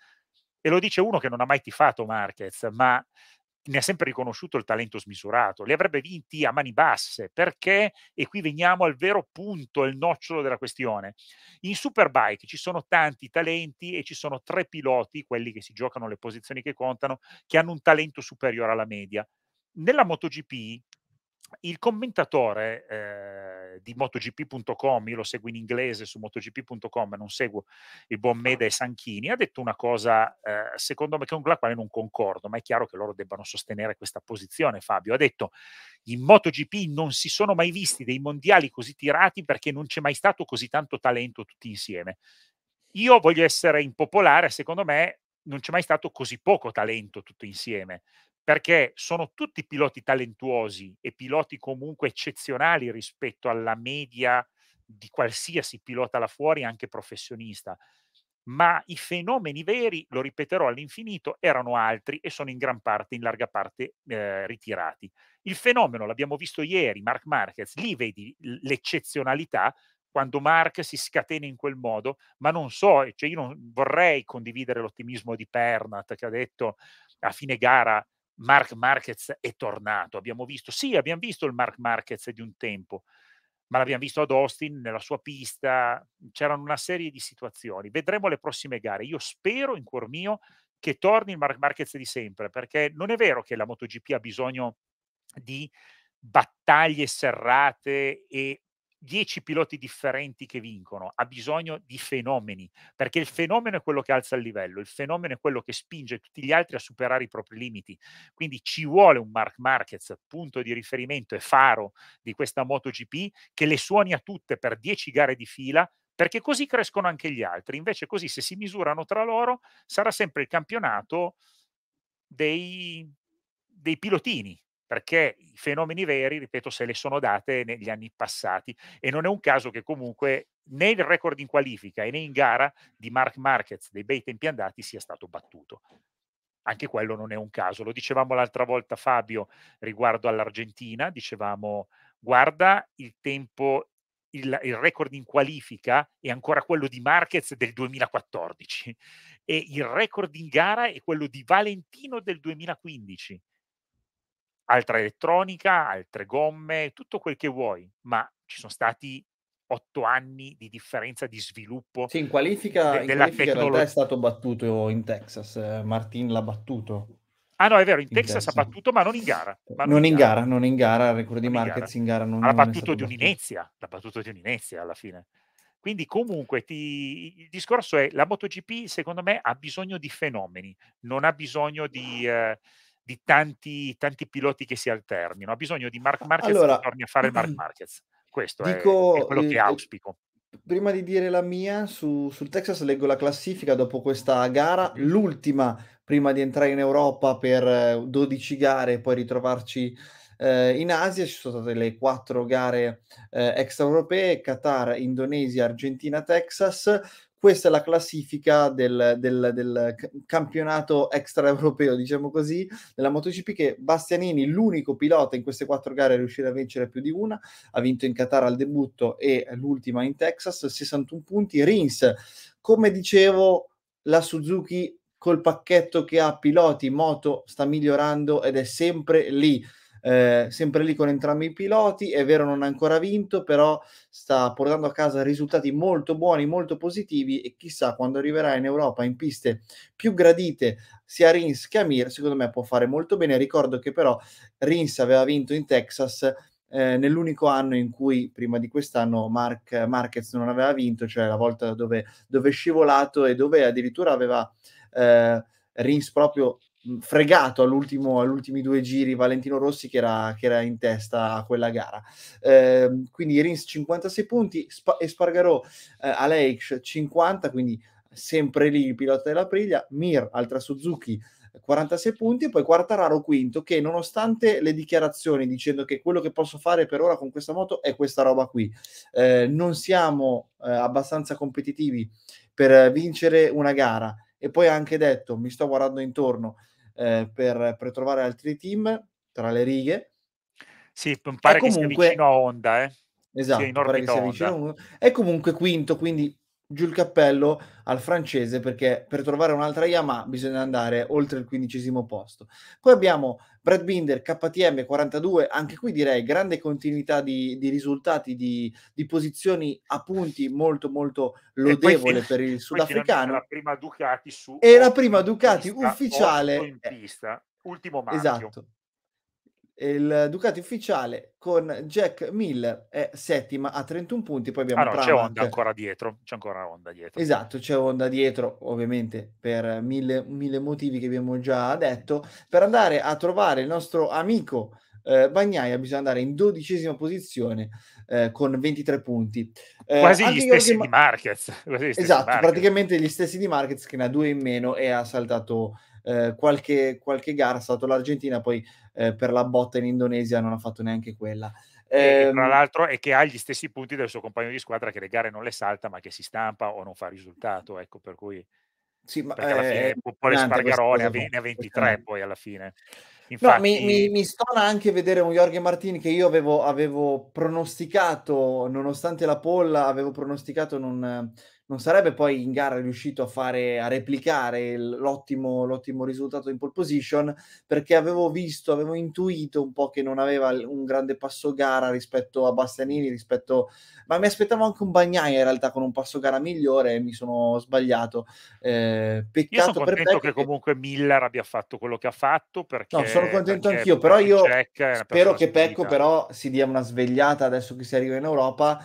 B: E lo dice uno che non ha mai tifato Marquez, ma ne ha sempre riconosciuto il talento smisurato. Li avrebbe vinti a mani basse, perché e qui veniamo al vero punto, il nocciolo della questione. In Superbike ci sono tanti talenti e ci sono 3 piloti, quelli che si giocano le posizioni che contano, che hanno un talento superiore alla media. Nella MotoGP il commentatore eh, di MotoGP.com, io lo seguo in inglese su MotoGP.com, non seguo il buon Meda e Sanchini, ha detto una cosa, eh, secondo me, con la quale non concordo, ma è chiaro che loro debbano sostenere questa posizione, Fabio. Ha detto, in MotoGP non si sono mai visti dei mondiali così tirati perché non c'è mai stato così tanto talento tutti insieme. Io voglio essere impopolare, secondo me non c'è mai stato così poco talento tutto insieme perché sono tutti piloti talentuosi e piloti comunque eccezionali rispetto alla media di qualsiasi pilota là fuori, anche professionista. Ma i fenomeni veri, lo ripeterò all'infinito, erano altri e sono in gran parte, in larga parte, eh, ritirati. Il fenomeno l'abbiamo visto ieri, Mark Marquez, lì vedi l'eccezionalità quando Mark si scatena in quel modo, ma non so, cioè io non vorrei condividere l'ottimismo di Pernat che ha detto a fine gara Mark Marquez è tornato. Abbiamo visto, sì, abbiamo visto il Mark Marquez di un tempo, ma l'abbiamo visto ad Austin, nella sua pista, c'erano una serie di situazioni. Vedremo le prossime gare. Io spero in cuor mio che torni il Mark Marquez di sempre, perché non è vero che la MotoGP ha bisogno di battaglie serrate e 10 piloti differenti che vincono, ha bisogno di fenomeni, perché il fenomeno è quello che alza il livello, il fenomeno è quello che spinge tutti gli altri a superare i propri limiti. Quindi ci vuole un Mark Marquez, punto di riferimento e faro di questa MotoGP, che le suoni a tutte per 10 gare di fila, perché così crescono anche gli altri. Invece così se si misurano tra loro sarà sempre il campionato dei, dei pilotini, perché i fenomeni veri, ripeto, se le sono date negli anni passati e non è un caso che comunque né il record in qualifica e né in gara di Mark Marquez dei bei tempi andati sia stato battuto. Anche quello non è un caso. Lo dicevamo l'altra volta Fabio riguardo all'Argentina, dicevamo guarda il tempo il, il, record in qualifica è ancora quello di Marquez del 2014 e il record in gara è quello di Valentino del 2015 altra elettronica, altre gomme, tutto quel che vuoi, ma ci sono stati otto anni di differenza di sviluppo.
A: Sì, in qualifica, de- in della qualifica tecnologia. è stato battuto in Texas, eh, Martin l'ha battuto.
B: Ah no, è vero, in, in Texas, Texas, ha battuto, ma non in gara.
A: Non, non, in gara. gara. non in gara, record di Marquez in gara non,
B: l'ha battuto di un'inezia, l'ha battuto di un'inezia alla fine. Quindi comunque ti, il discorso è, la MotoGP secondo me ha bisogno di fenomeni, non ha bisogno di... Eh, di tanti, tanti piloti che si alternino. Ha bisogno di Mark Marquez allora, che torni a fare Mark Marquez. Questo dico, è, è, quello che eh, auspico.
A: Prima di dire la mia, su, sul Texas leggo la classifica dopo questa gara, l'ultima prima di entrare in Europa per 12 gare e poi ritrovarci eh, in Asia. Ci sono state le quattro gare eh, extraeuropee, Qatar, Indonesia, Argentina, Texas questa è la classifica del, del, del campionato extraeuropeo, diciamo così, della MotoGP che Bastianini, l'unico pilota in queste quattro gare a riuscire a vincere più di una, ha vinto in Qatar al debutto e l'ultima in Texas, 61 punti. Rins, come dicevo, la Suzuki col pacchetto che ha piloti, moto, sta migliorando ed è sempre lì eh, sempre lì con entrambi i piloti. È vero, non ha ancora vinto, però sta portando a casa risultati molto buoni, molto positivi e chissà quando arriverà in Europa in piste più gradite sia Rins che Amir, secondo me può fare molto bene. Ricordo che però Rins aveva vinto in Texas eh, nell'unico anno in cui prima di quest'anno Mark, Marquez non aveva vinto, cioè la volta dove, dove è scivolato e dove addirittura aveva eh, Rins proprio fregato all'ultimo, agli ultimi due giri Valentino Rossi che era, che era in testa a quella gara. Eh, quindi Rins 56 punti, Sp- Espargarò eh, Aleix 50, quindi sempre lì il pilota della priglia, Mir, altra Suzuki 46 punti. E poi Quartararo quinto che nonostante le dichiarazioni dicendo che quello che posso fare per ora con questa moto è questa roba qui, eh, non siamo eh, abbastanza competitivi per vincere una gara e poi ha anche detto: "Mi sto guardando intorno, ehm, per per trovare altri team tra le righe".
B: Sì, pare che sia vicino
A: comunque
B: a Honda, eh. Sia
A: esatto, pare che sia
B: Honda.
A: vicino è comunque quinto, quindi giù il cappello al francese, perché per trovare un'altra Yamaha bisogna andare oltre il quindicesimo posto. Poi abbiamo Brad Binder KTM 42, anche qui direi grande continuità di di risultati, di di posizioni a punti molto, molto lodevole per il
B: finalmente la
A: sudafricano.
B: prima Ducati su
A: E la
B: 8
A: prima Ducati
B: pista 8
A: ufficiale
B: in pista, ultimo marchio.
A: Esatto. Il Ducati ufficiale con Jack Miller è settima a 31 punti, poi
B: Ah
A: abbiamo
B: no, c'è Honda
A: Pramac
B: ancora dietro, c'è ancora Honda dietro.
A: Esatto, c'è Honda dietro, ovviamente per mille mille motivi che abbiamo già detto. Per andare a trovare il nostro amico, ehm, Bagnaia bisogna andare in dodicesima posizione, ehm, con 23 punti. Ehm,
B: Quasi gli
A: Jorge
B: stessi
A: Ma
B: di Marquez, quasi gli stessi di
A: esatto,
B: Marquez.
A: praticamente gli stessi di Marquez che ne ha 2 in meno e ha saltato, ehm, qualche qualche gara, ha saltato l'Argentina, poi, ehm, per la botta in Indonesia non ha fatto neanche quella.
B: E tra
A: Ehm
B: l'altro e che ha gli stessi punti del suo compagno di squadra che le gare non le salta, ma che si stampa o non fa risultato, ecco, per cui
A: Sì, ma
B: perché alla
A: è è
B: fine po poi
A: questa
B: Espargarò ne ha
A: cosa
B: ve
A: qua,
B: ne ha 23
A: impressionante.
B: poi alla fine.
A: No, mi mi
B: Infatti
A: mi stona anche vedere un Jorge Martin che io avevo avevo pronosticato, nonostante la pole, avevo pronosticato non non sarebbe poi in gara riuscito a fare a replicare l'ottimo l'ottimo risultato in pole position, perché avevo visto, avevo intuito un po' che non aveva un grande passo gara rispetto a Bastianini, rispetto ma mi aspettavo anche un Bagnaia in realtà con un passo gara migliore e mi sono sbagliato.
B: Io son
A: peccato per
B: contento
A: Pecco
B: che
A: che
B: comunque Miller abbia fatto quello che ha fatto
A: No, sono
B: perché
A: contento
B: perché
A: anch'io, però
B: perché
A: io spero che Pecco però si dia una svegliata adesso che si arriva in Europa.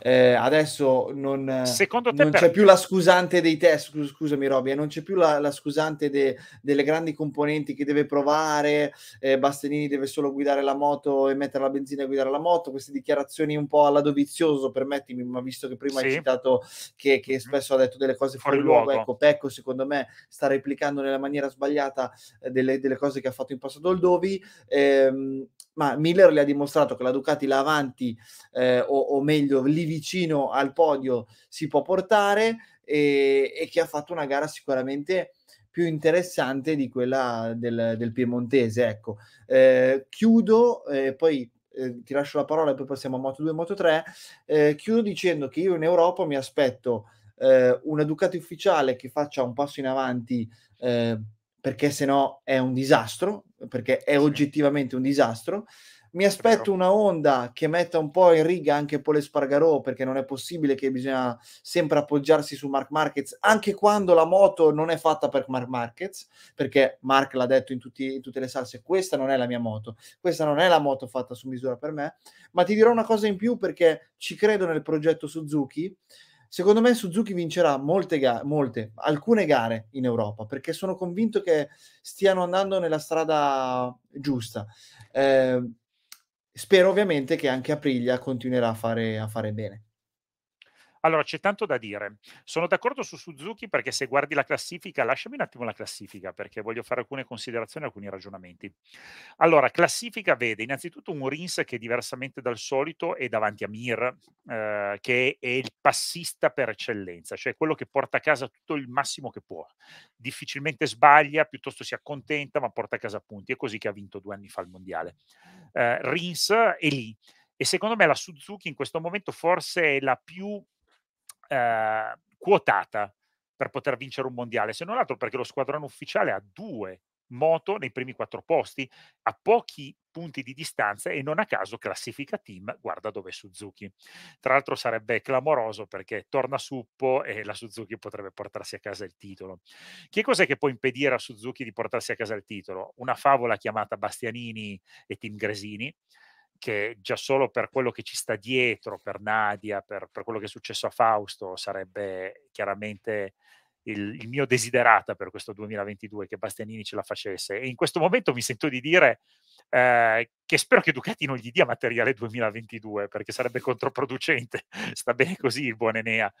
A: Ehm, adesso non
B: Secondo te
A: non c'è più la scusante dei test, scu scusami Roby, eh, non c'è più la la scusante de delle grandi componenti che deve provare, ehm, Bastianini deve solo guidare la moto e mettere la benzina e guidare la moto, queste dichiarazioni un po' alla Dovizioso, permettimi, ma visto che prima hai
B: Sì.
A: citato che che
B: Mh-mh.
A: spesso ha detto delle cose
B: Fuori
A: fuori luogo,
B: luogo.
A: ecco Pecco secondo me sta replicando nella maniera sbagliata, ehm, delle delle cose che ha fatto in passato il Dovi. Ehm, ma Miller le ha dimostrato che la Ducati là avanti, ehm, o o meglio lì vicino al podio si può portare, e e che ha fatto una gara sicuramente più interessante di quella del del piemontese, ecco. Ehm, chiudo e poi, ehm, ti lascio la parola e poi passiamo a Moto2 e Moto3. Ehm, chiudo dicendo che io in Europa mi aspetto, ehm, una Ducati ufficiale che faccia un passo in avanti, ehm, perché se no è un disastro, perché è oggettivamente un disastro. Mi aspetto una Honda che metta un po' in riga anche Pole Espargaró, perché non è possibile che bisogna sempre appoggiarsi su Marc Marquez, anche quando la moto non è fatta per Marc Marquez, perché Marc l'ha detto in tutti in tutte le salse: "Questa non è la mia moto, questa non è la moto fatta su misura per me". Ma ti dirò una cosa in più perché ci credo nel progetto Suzuki. Secondo me Suzuki vincerà molte ga molte, alcune gare in Europa, perché sono convinto che stiano andando nella strada giusta. Ehm, spero ovviamente che anche Aprilia continuerà a fare a fare bene.
B: Allora, c'è tanto da dire. Sono d'accordo su Suzuki perché se guardi la classifica lasciami un attimo la classifica, perché voglio fare alcune considerazioni, alcuni ragionamenti. Allora, classifica vede innanzitutto un Rins che diversamente dal solito è davanti a Mir, ehm, che è il passista per eccellenza, cioè quello che porta a casa tutto il massimo che può. Difficilmente sbaglia, piuttosto si accontenta, ma porta a casa punti. È così che ha vinto 2 anni fa il mondiale. Ehm, Rins è lì e secondo me la Suzuki in questo momento forse è la più, ehm, quotata per poter vincere un mondiale, se non altro perché lo squadrone ufficiale ha 2 moto nei primi 4 posti, a pochi punti di distanza e non a caso classifica team guarda dov'è Suzuki. Tra l'altro sarebbe clamoroso perché torna Suppo e la Suzuki potrebbe portarsi a casa il titolo. Che cos'è che può impedire a Suzuki di portarsi a casa il titolo? Una favola chiamata Bastianini e Team Gresini, che già solo per quello che ci sta dietro, per Nadia, per per quello che è successo a Fausto, sarebbe chiaramente il il mio desiderata per questo 2022 che Bastianini ce la facesse. E in questo momento mi sento di dire, ehm, che spero che Ducati non gli dia materiale 2022 perché sarebbe controproducente. Sta bene così il buon Enea.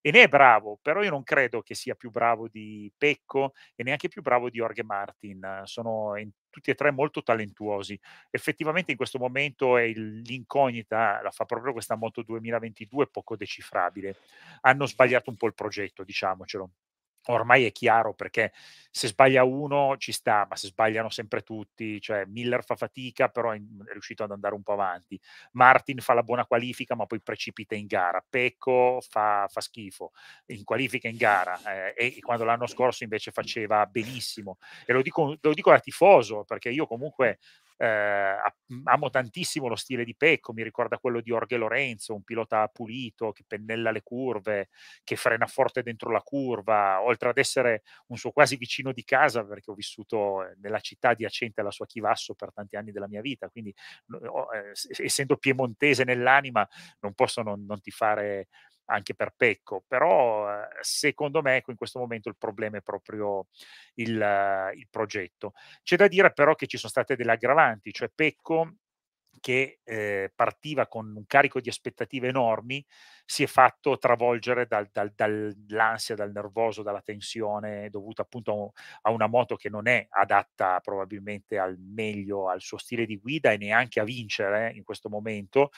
B: Enea è bravo, però io non credo che sia più bravo di Pecco e neanche più bravo di Jorge Martin. Sono en tutti e 3 molto talentuosi. Effettivamente in questo momento è il l'incognita la fa proprio questa Moto 2022 poco decifrabile. Hanno sbagliato un po' il progetto, diciamocelo. Ormai è chiaro perché se sbaglia uno ci sta, ma se sbagliano sempre tutti, cioè Miller fa fatica, però è, riuscito ad andare un po' avanti. Martin fa la buona qualifica, ma poi precipita in gara. Pecco fa, fa schifo in qualifica in gara eh, e quando l'anno scorso invece faceva benissimo. E lo dico, lo dico da tifoso, perché io comunque eh, amo tantissimo lo stile di Pecco, mi ricorda quello di Orge Lorenzo, un pilota pulito che pennella le curve, che frena forte dentro la curva, oltre ad essere un suo quasi vicino di casa, perché ho vissuto eh, nella città adiacente alla sua Chivasso per tanti anni della mia vita, quindi eh, essendo piemontese nell'anima non posso non, non tifare anche per Pecco, però eh, secondo me ecco, in questo momento il problema è proprio il, il progetto. C'è da dire però che ci sono state delle aggravanti, cioè Pecco che eh, partiva con un carico di aspettative enormi, si è fatto travolgere dal, dal, dall'ansia, dal nervoso, dalla tensione dovuta appunto a una moto che non è adatta probabilmente al meglio al suo stile di guida e neanche a vincere in questo momento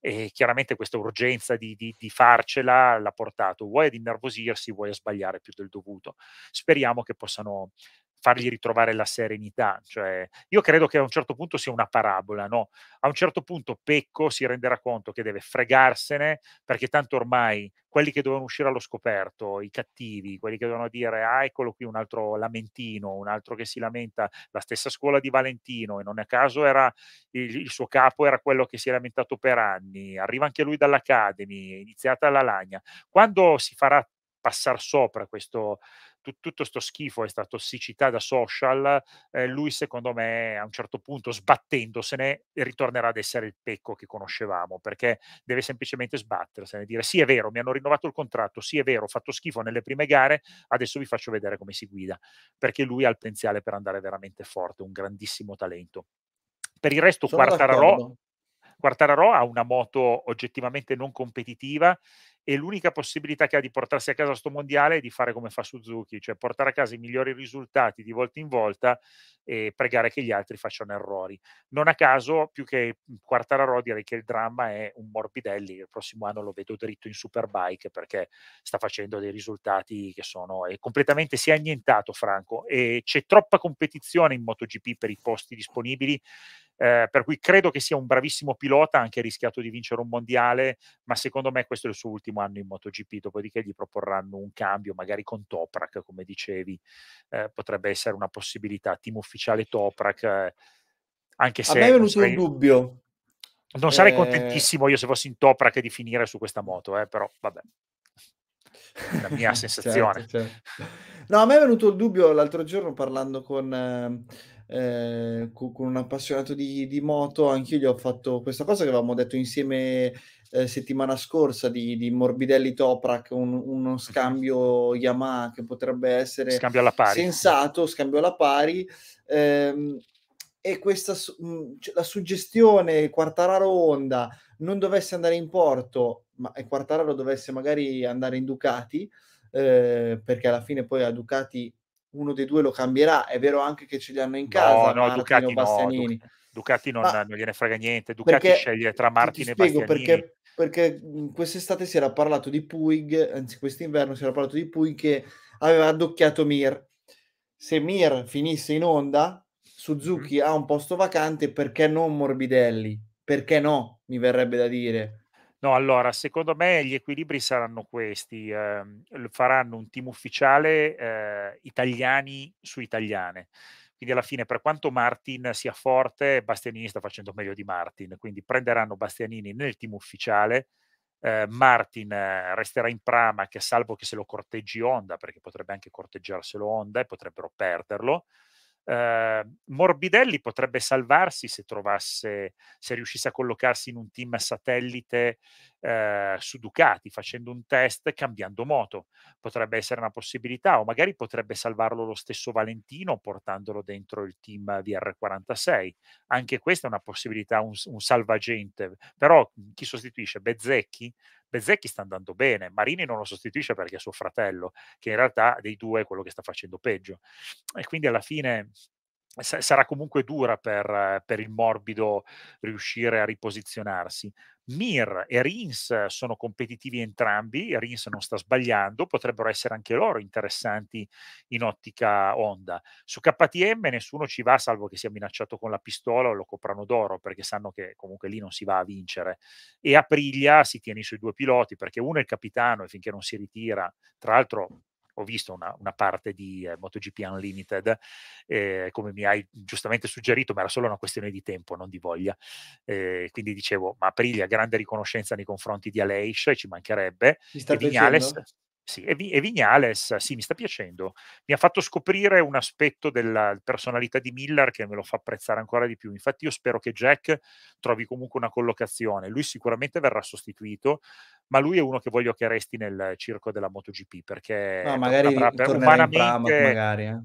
B: e chiaramente questa urgenza di, di, di, farcela l'ha portato vuoi ad innervosirsi, vuoi a sbagliare più del dovuto. Speriamo che possano fargli ritrovare la serenità. Cioè, io credo che a un certo punto sia una parabola, no? A un certo punto Pecco si renderà conto che deve fregarsene perché tanto ormai quelli che dovevano uscire allo scoperto, i cattivi, quelli che dovevano dire ah eccolo qui un altro lamentino, un altro che si lamenta, la stessa scuola di Valentino e non a caso era il, il suo capo era quello che si è lamentato per anni, arriva anche lui dall'Academy, è iniziata la lagna. Quando si farà passare sopra questo, tutto questo schifo, questa tossicità da social, eh, lui secondo me a un certo punto sbattendosene ritornerà ad essere il pecco che conoscevamo, perché deve semplicemente sbattersene, dire sì è vero, mi hanno rinnovato il contratto, sì è vero, ho fatto schifo nelle prime gare, adesso vi faccio vedere come si guida, perché lui ha il potenziale per andare veramente forte, un grandissimo talento. Per il resto Quartararo, Quartararo ha una moto oggettivamente non competitiva e l'unica possibilità che ha di portarsi a casa questo mondiale è di fare come fa Suzuki, cioè portare a casa i migliori risultati di volta in volta e pregare che gli altri facciano errori. Non a caso, più che Quartararo, direi che il dramma è un Morbidelli, il prossimo anno lo vedo dritto in Superbike perché sta facendo dei risultati che sono completamente si è annientato Franco e c'è troppa competizione in MotoGP per i posti disponibili eh, per cui credo che sia un bravissimo pilota, anche rischiato di vincere un mondiale, ma secondo me questo è il suo ultimo anno in MotoGP, dopodiché gli proporranno un cambio, magari con Toprak, come dicevi, eh, potrebbe essere una possibilità, team ufficiale Toprak, eh, anche se...
A: A me è venuto sarei, un dubbio.
B: Non sarei eh. contentissimo io se fossi in Toprak di finire su questa moto, eh, però vabbè. La mia
A: certo,
B: sensazione.
A: certo, certo. No, a me è venuto il dubbio l'altro giorno parlando con ehm, eh, con, con, un appassionato di, di moto, anch'io gli ho fatto questa cosa che avevamo detto insieme eh, settimana scorsa di, di Morbidelli Toprak, un, uno scambio Yamaha che potrebbe essere
B: scambio alla pari.
A: sensato, scambio alla pari. Ehm, e questa la suggestione Quartararo Honda non dovesse andare in porto, ma Quartararo dovesse magari andare in Ducati, eh, perché alla fine poi a Ducati uno dei due lo cambierà. È vero anche che ce li hanno in casa.
B: No, no, Ducati no, Ducati non, non, gliene frega niente. Ducati sceglie tra Martin e Bastianini.
A: Perché, perché quest'estate si era parlato di Puig, anzi quest'inverno si era parlato di Puig che aveva addocchiato Mir. Se Mir finisse in onda, Suzuki mm-hmm. ha un posto vacante, perché non Morbidelli? Perché no? Mi verrebbe da dire.
B: No, allora, secondo me gli equilibri saranno questi, ehm, faranno un team ufficiale, ehm, italiani su italiane. Quindi alla fine per quanto Martin sia forte, Bastianini sta facendo meglio di Martin, quindi prenderanno Bastianini nel team ufficiale, ehm, Martin eh, resterà in Pramac salvo che se lo corteggi Honda, perché potrebbe anche corteggiarselo Honda e potrebbero perderlo. Uh, Morbidelli potrebbe salvarsi se trovasse, se riuscisse a collocarsi in un team satellite uh, su Ducati facendo un test cambiando moto. Potrebbe essere una possibilità, o magari potrebbe salvarlo lo stesso Valentino portandolo dentro il team VR46. Anche questa è una possibilità, un, un salvagente. Però chi sostituisce? Bezzecchi? Bezzecchi sta andando bene, Marini non lo sostituisce perché è suo fratello, che in realtà dei due è quello che sta facendo peggio. E quindi alla fine sarà comunque dura per per il morbido riuscire a riposizionarsi. Mir e Rins sono competitivi entrambi, Rins non sta sbagliando, potrebbero essere anche loro interessanti in ottica Honda. Su KTM nessuno ci va, salvo che sia minacciato con la pistola o lo coprano d'oro, perché sanno che comunque lì non si va a vincere. E Aprilia si tiene i suoi 2 piloti, perché uno è il capitano e finché non si ritira tra l'altro ho visto una, una parte di eh, MotoGP Unlimited, eh, come mi hai giustamente suggerito, ma era solo una questione di tempo, non di voglia. Eh, quindi dicevo, ma Aprilia, grande riconoscenza nei confronti di Aleix, ci mancherebbe.
A: Ti sta
B: e Vignales? Sì, e, Vi- e Vignales, sì, mi sta piacendo. Mi ha fatto scoprire un aspetto della personalità di Miller che me lo fa apprezzare ancora di più. Infatti io spero che Jack trovi comunque una collocazione. Lui sicuramente verrà sostituito, ma lui è uno che voglio che resti nel circo della MotoGP
A: No,
B: perché bra-
A: magari Pramac
B: umanamente
A: magari, eh.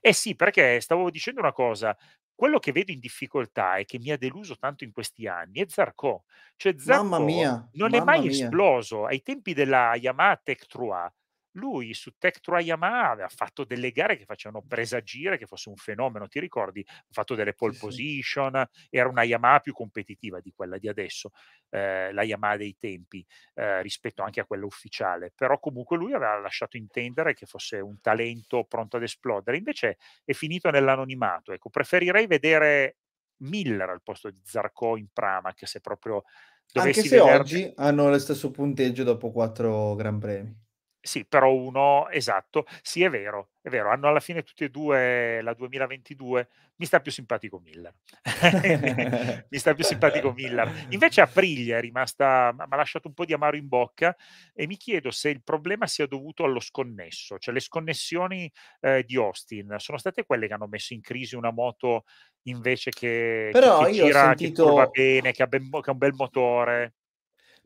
B: eh sì, perché stavo dicendo una cosa, quello che vedo in difficoltà e che mi ha deluso tanto in questi anni è Zarco. Cioè Zarco
A: mia,
B: non è
A: mamma
B: mai
A: mia.
B: esploso. Ai tempi della Yamaha Tech 3 lui su Tech 3 Yamaha aveva fatto delle gare che facevano presagire che fosse un fenomeno, ti ricordi? Ha fatto delle
A: Sì,
B: pole
A: sì.
B: position, era una Yamaha più competitiva di quella di adesso, ehm, la Yamaha dei tempi, ehm, rispetto anche a quella ufficiale, però comunque lui aveva lasciato intendere che fosse un talento pronto ad esplodere. Invece è finito nell'anonimato. Ecco, preferirei vedere Miller al posto di Zarco in Pramac, se proprio
A: Anche se
B: vederne
A: oggi hanno lo stesso punteggio dopo 4 gran premi.
B: Sì, però uno esatto. Sì, è vero, è vero, hanno alla fine tutti e 2 la 2022. Mi sta più simpatico Miller. Mi sta più simpatico Miller. Invece Aprilia è rimasta m'ha m'ha lasciato un po' di amaro in bocca e mi chiedo se il problema sia dovuto allo sconnesso, cioè le sconnessioni, ehm, di Austin sono state quelle che hanno messo in crisi una moto invece che che
A: Però
B: che
A: io ho
B: gira, che curva
A: sentito
B: bene, che ha ben che ha un bel motore.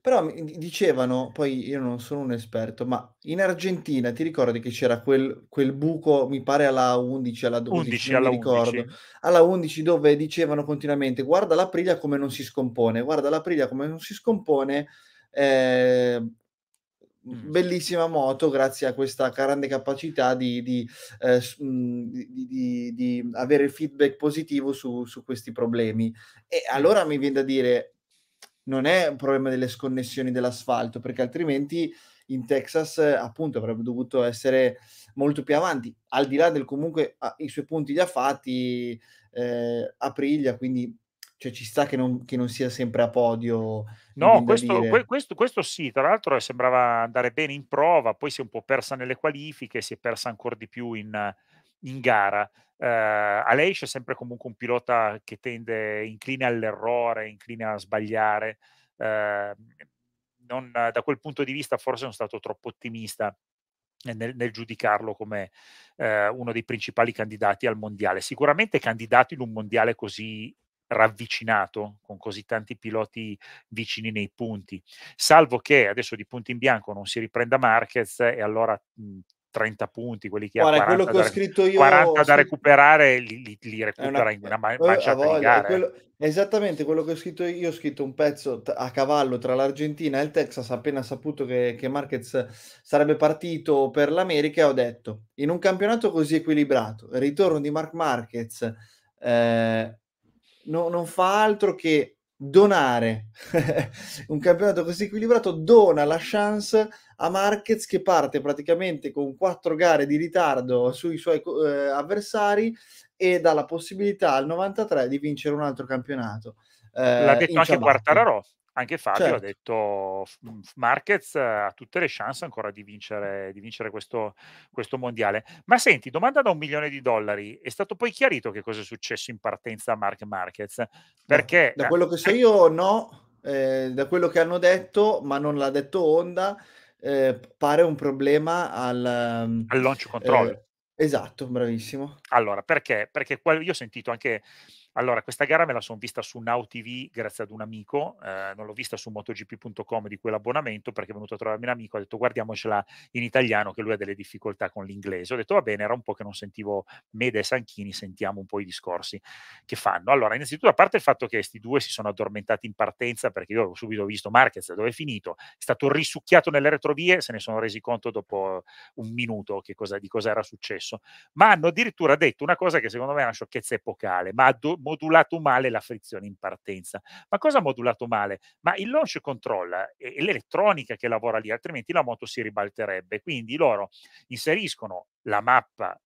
A: Però mi di dicevano, poi io non sono un esperto, ma in Argentina ti ricordi che c'era quel quel buco, mi pare alla 11, alla 12,
B: 11
A: non mi
B: alla
A: ricordo,
B: 11.
A: alla 11 dove dicevano continuamente: "Guarda l'Aprilia come non si scompone, guarda l'Aprilia come non si scompone".
B: Mh.
A: bellissima moto grazie a questa grande capacità di di s mhmm, di di avere feedback positivo su su questi problemi. E
B: Mh.
A: allora mi vien da dire non è un problema delle sconnessioni dell'asfalto, perché altrimenti in Texas, appunto, avrebbe dovuto essere molto più avanti, al di là del comunque ha i suoi punti li ha fatti, ehm, Aprilia, quindi cioè ci sta che non che non sia sempre a podio,
B: No, questo que questo questo sì, tra l'altro sembrava andare bene in prova, poi si è un po' persa nelle qualifiche, si è persa ancor di più in in gara. Ehm, Aleix è sempre comunque un pilota che tende incline all'errore, incline a sbagliare. Ehm, non da quel punto di vista forse son stato troppo ottimista nel nel giudicarlo come, ehm, uno dei principali candidati al mondiale. Sicuramente candidato in un mondiale così ravvicinato, con così tanti piloti vicini nei punti. Salvo che adesso di punto in bianco non si riprenda Marquez e allora, mhmm, 30 punti, quelli che ha
A: Guarda, quello
B: 40
A: che ho scritto io
B: 40
A: ho
B: da recuperare li li li
A: È una
B: recupera in una ma manciata di gare, eh.
A: quello esattamente quello che ho scritto io, ho scritto un pezzo t a cavallo tra l'Argentina e il Texas, appena saputo che che Marquez sarebbe partito per l'America e ho detto: "In un campionato così equilibrato, il ritorno di Marc Marquez, ehm, no non fa altro che donare un campionato così equilibrato, dona la chance a Marquez che parte praticamente con 4 gare di ritardo sui suoi ehm, avversari e dà la possibilità al 93 di vincere un altro campionato,
B: L'ha
A: ehm,
B: detto anche. Quartararo, anche Fabio ha
A: Certo.
B: detto f mhmm, Marquez ha tutte le chance ancora di vincere di vincere questo questo mondiale. Ma senti, domanda da $1.000.000: è stato poi chiarito che cosa è successo in partenza a Marc Marquez? Perché
A: da quello che so io no, ehm, da quello che hanno detto, ma non l'ha detto Honda, p pare un problema al mhmm,
B: Al launch control.
A: ehm esatto, bravissimo.
B: Allora, perché? Perché io ho sentito anche Allora, questa gara me la son vista su Now TV grazie ad un amico, ehm, non l'ho vista su MotoGP.com di quell'abbonamento perché è venuto a trovarmi un amico, ha detto: "Guardiamocela in italiano che lui ha delle difficoltà con l'inglese." Ho detto: "Va bene." Era un po' che non sentivo Meda e Sanchini, sentiamo un po' i discorsi che fanno. Allora, innanzitutto a parte il fatto che 'sti 2 si sono addormentati in partenza, perché io avevo subito visto Marquez dove è finito, è stato risucchiato nelle retrovie, se ne sono resi conto dopo un minuto cosa di cosa era successo. Ma hanno addirittura detto una cosa che secondo me è una sciocchezza epocale, ma do modulato male la frizione in partenza. Ma cosa ha modulato male? Ma il launch control è l'elettronica che lavora lì, altrimenti la moto si ribalterebbe. Quindi loro inseriscono la mappa,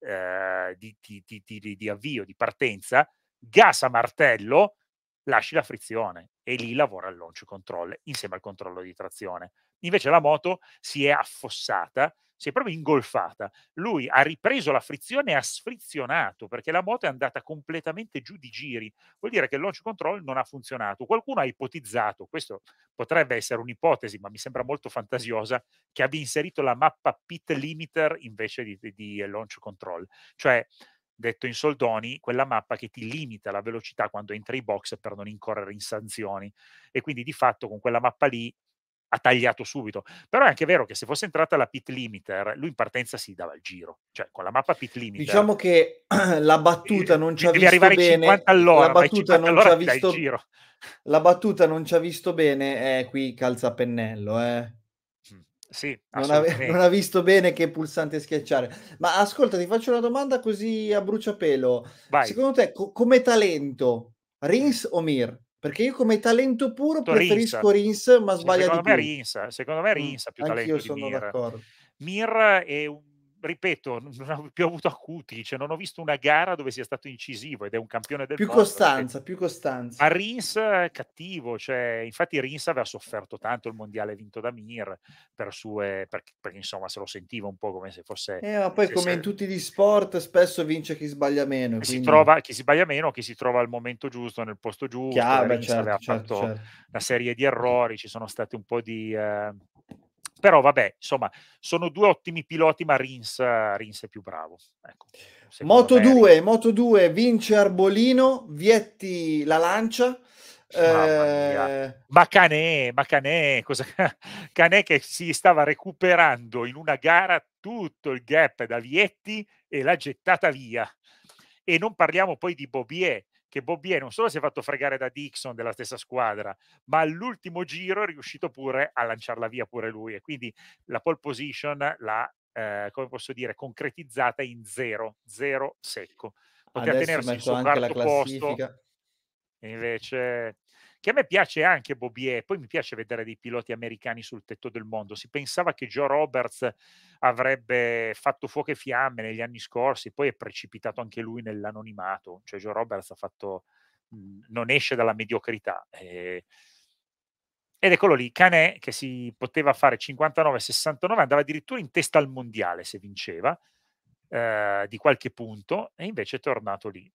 B: di di di di di avvio, di partenza, gas a martello, lasci la frizione e lì lavora il launch control insieme al controllo di trazione. Invece la moto si è affossata, si è proprio ingolfata. Lui ha ripreso la frizione e ha sfrizionato perché la moto è andata completamente giù di giri. Vuol dire che il launch control non ha funzionato. Qualcuno ha ipotizzato, questo potrebbe essere un'ipotesi, ma mi sembra molto fantasiosa, che abbia inserito la mappa pit limiter invece di di launch control. Cioè, detto in soldoni, quella mappa che ti limita la velocità quando entri ai box per non incorrere in sanzioni. E quindi di fatto con quella mappa lì ha tagliato subito. Però è anche vero che se fosse entrata la pit limiter, lui in partenza si dava il giro. Cioè con la mappa pit limiter
A: Diciamo che la battuta non ci ha visto
B: arrivare
A: bene
B: 50
A: la
B: all'ora, vai
A: battuta
B: 50
A: non ci ha visto
B: giro.
A: la battuta non ci ha visto bene, eh, qui calza a pennello, eh.
B: Sì,
A: Non ave non ha visto bene che pulsante schiacciare. Ma ascolta, ti faccio una domanda così a bruciapelo:
B: Vai.
A: secondo te co come talento, Rins o Mir? Perché io come talento puro preferisco Rins, ma sbaglia di
B: secondo me
A: più.
B: Rins. Secondo me Rins ha più
A: anch'io
B: talento di
A: sono
B: Mir.
A: d'accordo.
B: Mir è un ripeto, non ha più avuto acuti, cioè non ho visto una gara dove sia stato incisivo ed è un campione del
A: Più
B: mondo,
A: costanza, più costanza.
B: Ma Rins è cattivo, cioè infatti Rins aveva sofferto tanto il mondiale vinto da Mir per sue perch perché insomma se lo sentiva un po' come se fosse
A: Eh, ma poi
B: se
A: come in
B: se
A: tutti gli sport spesso vince chi sbaglia meno
B: Chi si
A: quindi
B: trova chi si sbaglia meno, chi si trova al momento giusto, nel posto giusto
A: Chia beh
B: Rins aveva
A: certo, certo,
B: fatto
A: certo.
B: una serie di errori, ci sono stati un po' di ehm, però vabbè, insomma, sono 2 ottimi piloti, ma Rins Rins è più bravo, ecco. Me Rins
A: Moto2, Moto2 vince Arbolino, Vietti la lancia, ehm
B: Ma Canet, ma Canet, cosa Canet che si stava recuperando in una gara tutto il gap da Vietti e l'ha gettata via. E non parliamo poi di Beaubier, che Beaubier non solo si è fatto fregare da Dixon della stessa squadra, ma all'ultimo giro è riuscito pure a lanciarla via pure lui e quindi la pole position l'ha, ehm, come posso dire, concretizzata in 0, 0 secco. Poteva
A: Adesso
B: tenersi il suo quarto posto invece che a me piace anche Beaubier, poi mi piace vedere dei piloti americani sul tetto del mondo. Si pensava che Joe Roberts avrebbe fatto fuoco e fiamme negli anni scorsi, poi è precipitato anche lui nell'anonimato. Cioè Joe Roberts ha fatto mhmm, non esce dalla mediocrità, ehm ed eccolo lì, Canet che si poteva fare 59, 69, andava addirittura in testa al mondiale se vinceva, ehm, di qualche punto e invece è tornato lì.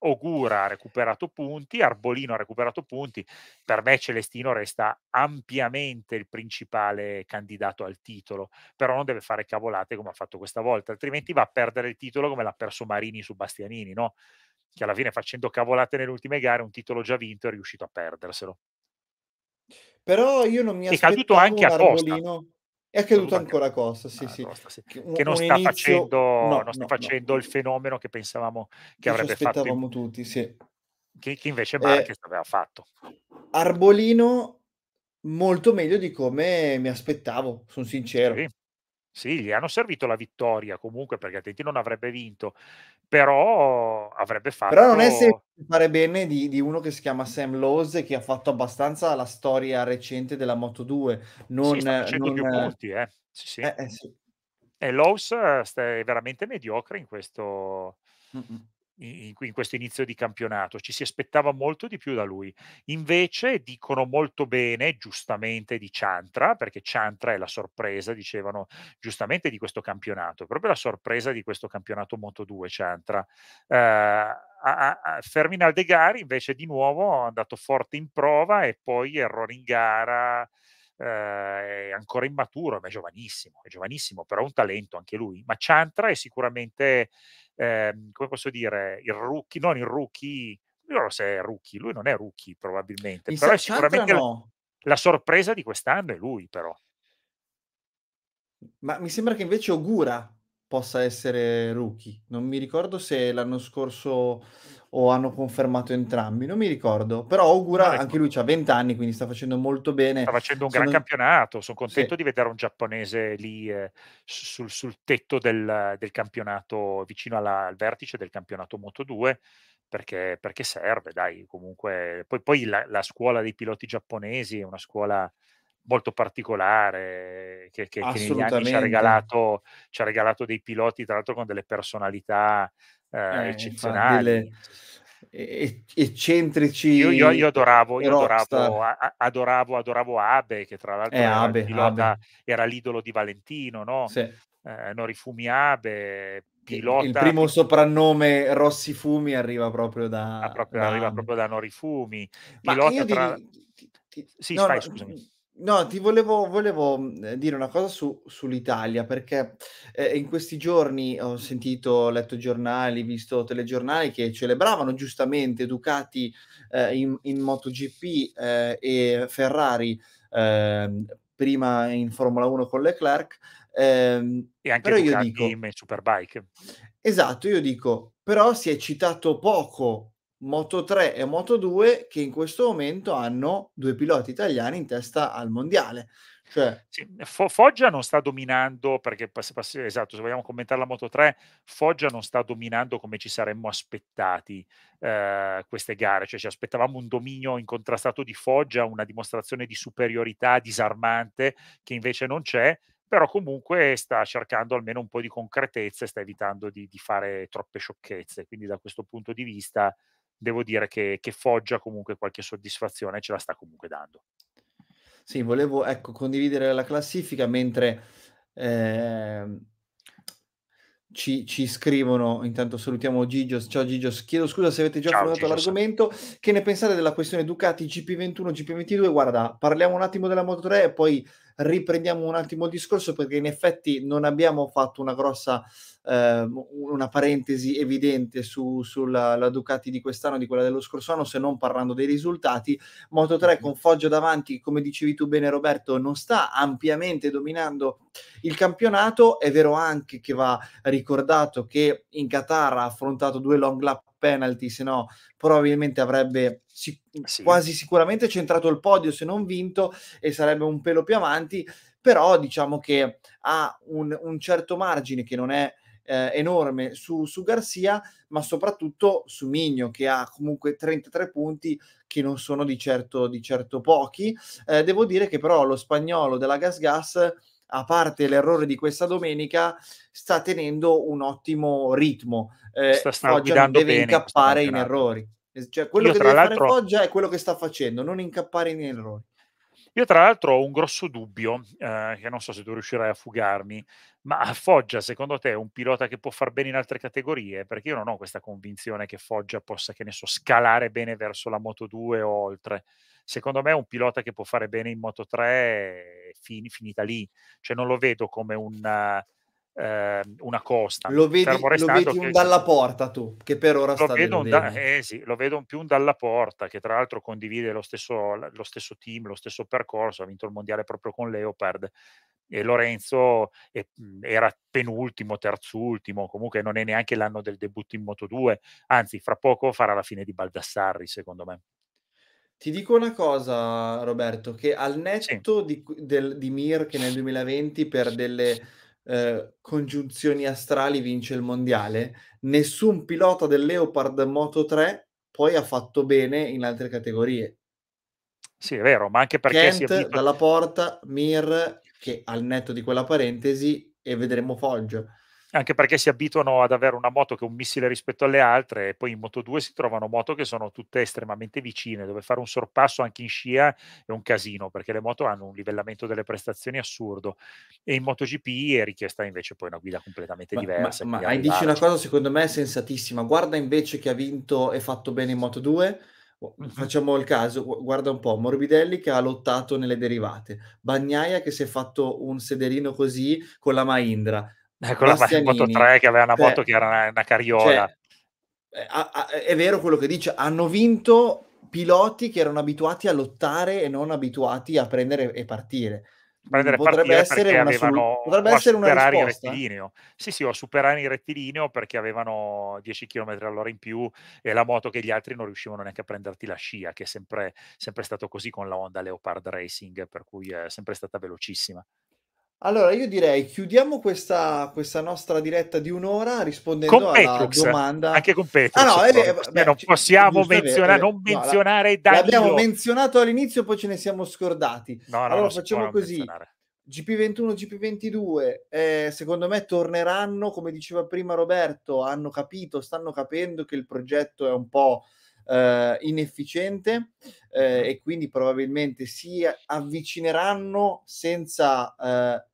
B: Ogura ha recuperato punti, Arbolino ha recuperato punti. Per me Celestino resta ampiamente il principale candidato al titolo, però non deve fare cavolate come ha fatto questa volta, altrimenti va a perdere il titolo come l'ha perso Marini su Bastianini, no, che alla fine facendo cavolate nelle ultime gare, un titolo già vinto è riuscito a perderselo.
A: Però io non mi
B: È caduto
A: aspettavo
B: anche Acosta.
A: Arbolino è
B: È
A: caduto
B: caduto anche
A: ancora Acosta, sì, sì,
B: Acosta, sì,
A: che
B: che non sta
A: inizio
B: facendo
A: no,
B: non sta
A: no, no.
B: facendo il fenomeno che pensavamo che
A: Che
B: avrebbe fatto in
A: tutti, sì.
B: che che invece Marquez aveva fatto.
A: Arbolino molto meglio di come mi aspettavo, son
B: Sì,
A: sincero.
B: sì, gli hanno servito la vittoria comunque perché altrimenti non avrebbe vinto, però avrebbe
A: Però non è
B: fatto
A: fare bene di di uno che si chiama Sam Lowes che ha fatto abbastanza la storia recente della Moto2,
B: Sì,
A: non
B: sta facendo
A: non
B: più punti, eh. Sì, sì.
A: eh, eh, sì.
B: E Lowes sta è veramente mediocre in questo
A: Mh-mh.
B: In in questo inizio di campionato. Ci si aspettava molto di più da lui. Invece dicono molto bene, giustamente, di Chantra, perché Chantra è la sorpresa, dicevano giustamente, di questo campionato. Proprio la sorpresa di questo campionato Moto2 Chantra. Ehm, a a a Fermin Aldegari invece di nuovo è andato forte in prova e poi errori in gara, ehm, è ancora immaturo, ma è giovanissimo, è giovanissimo, però ha un talento anche lui. Ma Chantra è sicuramente, ehm, come posso dire, il rookie non il rookie, non so se è rookie, lui non è rookie probabilmente,
A: Mi
B: però è sicuramente
A: no.
B: la sorpresa di quest'anno è lui però.
A: Ma mi sembra che invece Ogura possa essere rookie. Non mi ricordo se l'anno scorso o hanno confermato entrambi, non mi ricordo. Però
B: Non
A: Ogura anche lui c'ha 20 anni, quindi sta facendo molto
B: Sta
A: bene.
B: facendo un gran
A: Sono
B: campionato, son contento
A: sì.
B: di vedere un giapponese lì, s sul sul tetto del del campionato vicino alla al vertice del campionato Moto2 perché perché serve dai, comunque poi poi la la scuola dei piloti giapponesi è una scuola molto particolare che che che negli anni ci ha regalato ci ha regalato dei piloti tra l'altro con delle personalità,
A: Eh, delle
B: eccezionali. S s
A: e e
B: Io io
A: eccentrici
B: io adoravo io adoravo a adoravo adoravo Abe, che tra
A: Eh,
B: l'altro era il
A: Abe,
B: pilota
A: Abe.
B: era l'idolo di Valentino, no,
A: Sì.
B: ehm, Norifumi Abe,
A: Che il
B: pilota
A: primo soprannome Rossifumi arriva proprio
B: Ah,
A: da
B: proprio
A: da
B: arriva proprio da Norifumi,
A: Ma io
B: pilota tra
A: devi ti ti
B: sì,
A: no,
B: vai
A: no,
B: scusami.
A: No, ti volevo volevo, mhmm, dire una cosa su sull'Italia perché, ehm, in questi giorni ho sentito ho letto giornali, visto telegiornali che celebravano giustamente Ducati, ehm, in in MotoGP, ehm, e Ferrari, ehm, prima in Formula 1 con Leclerc, ehm,
B: E anche
A: però
B: Ducati
A: dico
B: in Superbike.
A: Esatto, io dico: però si è citato poco Moto3 e Moto2 che in questo momento hanno 2 piloti italiani in testa al mondiale. Cioè
B: Sì, Fo Foggia non sta dominando perché esatto, se vogliamo commentare la Moto3, Foggia non sta dominando come ci saremmo aspettati, ehm, queste gare, cioè ci aspettavamo un dominio incontrastato di Foggia, una dimostrazione di superiorità disarmante che invece non c'è, però comunque sta cercando almeno un po' di concretezza e sta evitando di di fare troppe sciocchezze. Quindi da questo punto di vista devo dire che che Foggia comunque qualche soddisfazione ce la sta comunque dando.
A: Sì, volevo, ecco, condividere la classifica mentre, ehm, ci ci scrivono intanto salutiamo Gigios. Ciao Gigios, chiedo scusa se avete già affrontato l'argomento. Che ne pensate della questione Ducati GP21, GP22? Guarda, parliamo un attimo della Moto3 e poi riprendiamo un attimo il discorso perché in effetti non abbiamo fatto una grossa u una parentesi evidente su sulla la Ducati di quest'anno, di quella dello scorso anno, se non parlando dei risultati. Moto3
B: Mh-mh.
A: con Foggia davanti, come dicevi tu bene Roberto, non sta ampiamente dominando il campionato. È vero anche che va ricordato che in Qatar ha affrontato 2 long lap penalty, se no probabilmente avrebbe sic mhmm,
B: Sì.
A: quasi sicuramente centrato il podio se non vinto e sarebbe un pelo più avanti, però diciamo che ha un un certo margine che non è, ehm, enorme su su Garcia, ma soprattutto su Migno che ha comunque 33 punti che non sono di certo di certo pochi. Ehm, devo dire che però lo spagnolo della GasGas, a parte l'errore di questa domenica, sta tenendo un ottimo ritmo. Ehm,
B: Sta sta
A: Foggia non deve
B: bene
A: incappare in errori. Cioè quello
B: Io
A: che deve fare Foggia è quello che sta facendo, non incappare in errori.
B: io tra l'altro ho un grosso dubbio, ehm, che non so se tu riuscirai a fugarmi, ma Foggia secondo te è un pilota che può far bene in altre categorie? Perché io non ho questa convinzione che Foggia possa, che ne so, scalare bene verso la Moto2 o oltre. Secondo me è un pilota che può fare bene in Moto3 fini finita lì. Cioè non lo vedo come un ehm, una Costa,
A: Lo vedi lo vedi un
B: che
A: Dalla Porta tu, che per ora
B: Lo
A: sta
B: vedo da eh sì, lo vedo un più un Dalla Porta, che tra l'altro condivide lo stesso lo stesso team, lo stesso percorso, ha vinto il mondiale proprio con Leopard e Lorenzo mhmm, era penultimo, terzultimo, comunque non è neanche l'anno del debutto in Moto2, anzi fra poco farà la fine di Baldassarri secondo me.
A: Ti dico una cosa Roberto, che al
B: Sì.
A: netto di del di Mir che nel 2020 per delle, ehm, congiunzioni astrali vince il mondiale, nessun pilota del Leopard Moto3 poi ha fatto bene in altre categorie.
B: Sì, è vero, ma anche perché si
A: Kent,
B: abitua
A: Dalla Porta, Mir, che al netto di quella parentesi e vedremo Foggia.
B: Anche perché si abituano ad avere una moto che è un missile rispetto alle altre e poi in Moto2 si trovano moto che sono tutte estremamente vicine, dove fare un sorpasso anche in scia è un casino, perché le moto hanno un livellamento delle prestazioni assurdo e in MotoGP è richiesta invece poi una guida completamente
A: Ma ma
B: diversa
A: ma
B: quindi
A: hai dici una cosa secondo me sensatissima. Guarda invece chi ha vinto e fatto bene in Moto2, o
B: Mh-mh.
A: facciamo il caso, gu guarda un po', Morbidelli che ha lottato nelle derivate, Bagnaia che si è fatto un sederino così con la Mahindra,
B: Con la Ma in
A: Bastianini,
B: Moto3 che aveva una moto
A: cioè
B: che era una una
A: cioè
B: carriola.
A: Eh, a a è vero quello che dice, hanno vinto piloti che erano abituati a lottare e non abituati a prendere e partire.
B: Prendere
A: potrebbe essere una
B: avevano
A: potrebbe essere una risposta?
B: rettilineo. Sì, sì, o a superare in rettilineo perché avevano 10 chilometri all'ora in più e la moto che gli altri non riuscivano neanche a prenderti la scia, che è sempre sempre stato così con la Honda Leopard Racing, per cui è sempre stata velocissima.
A: Allora io direi chiudiamo questa questa nostra diretta di 1 ora
B: Con
A: rispondendo alla
B: Petrux,
A: domanda
B: anche con
A: ah
B: Petrux
A: no, eh beh, v
B: perché
A: beh,
B: non possiamo
A: giusto, è ve è
B: menziona
A: ve
B: non
A: no,
B: menzionare
A: l'abbiamo
B: Danilo.
A: menzionato all'inizio, poi ce ne siamo scordati.
B: No, no,
A: Allora facciamo così:
B: menzionare.
A: GP21, GP22, ehm, secondo me torneranno, come diceva prima Roberto, hanno capito, stanno capendo che il progetto è un po', ehm, inefficiente, ehm,
B: Mh-mh.
A: e quindi probabilmente si avvicineranno senza, ehm,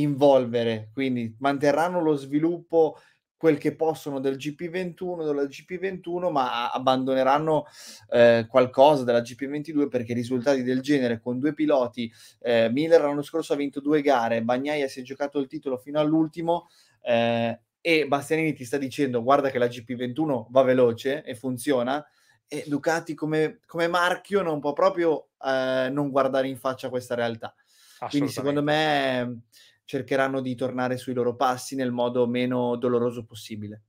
A: involvere, quindi manterranno lo sviluppo quel che possono del GP21, della GP21, ma abbandoneranno, ehm, qualcosa della GP22 perché risultati del genere con 2 piloti ehm, Miller l'anno scorso ha vinto 2 gare, Bagnaia si è giocato il titolo fino all'ultimo, ehm, e Bastianini ti sta dicendo: "Guarda che la GP21 va veloce e funziona", e Ducati come come marchio non può proprio, ehm, non guardare in faccia questa realtà. Quindi secondo me cercheranno di tornare sui loro passi nel modo meno doloroso possibile.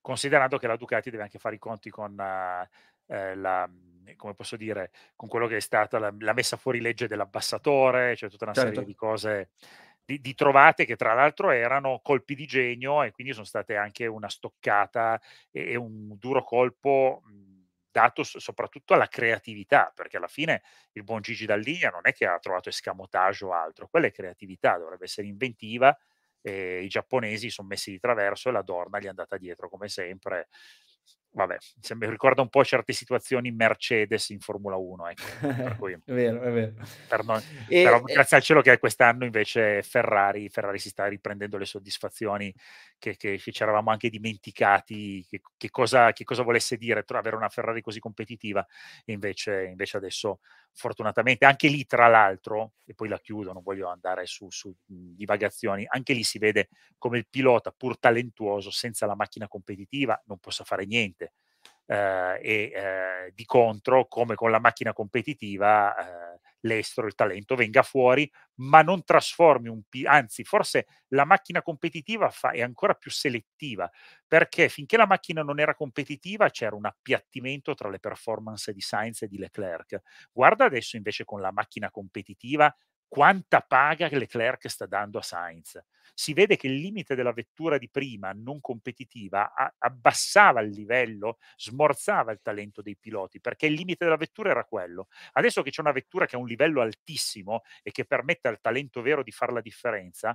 B: Considerando che la Ducati deve anche fare i conti con, ehm, la mhmm, come posso dire, con quello che è stata la la messa fuori legge dell'abbassatore, c'è tutta una serie
A: Certo.
B: di cose di di trovate che tra l'altro erano colpi di genio e quindi son state anche una stoccata e e un duro colpo, mhmm, dato soprattutto alla creatività, perché alla fine il buon Gigi Dall'Igna non è che ha trovato escamotage o altro, quella è creatività, dovrebbe essere inventiva i giapponesi son messi di traverso e la Dorna gli è andata dietro come sempre. Vabbè, mi ricorda un po' certe situazioni Mercedes in Formula 1, ecco. Per cui
A: È vero, è vero.
B: per noi però
A: E e
B: grazie al cielo che quest'anno invece Ferrari Ferrari si sta riprendendo le soddisfazioni che che che c'eravamo anche dimenticati che che cosa che cosa volesse dire avere una Ferrari così competitiva, e invece invece adesso fortunatamente anche lì tra l'altro, e poi la chiudo, non voglio andare su su, divagazioni, anche lì si vede come il pilota pur talentuoso senza la macchina competitiva non possa fare niente. Ehm, e, ehm, di contro come con la macchina competitiva, ehm, l'estro, il talento venga fuori, ma non trasformi un pi anzi forse la macchina competitiva fa è ancora più selettiva, perché finché la macchina non era competitiva c'era un appiattimento tra le performance di Sainz e di Leclerc. Guarda adesso invece con la macchina competitiva quanta paga Leclerc sta dando a Sainz. Si vede che il limite della vettura di prima, non competitiva, a abbassava il livello, smorzava il talento dei piloti, perché il limite della vettura era quello. Adesso che c'è una vettura che ha un livello altissimo e che permette al talento vero di far la differenza,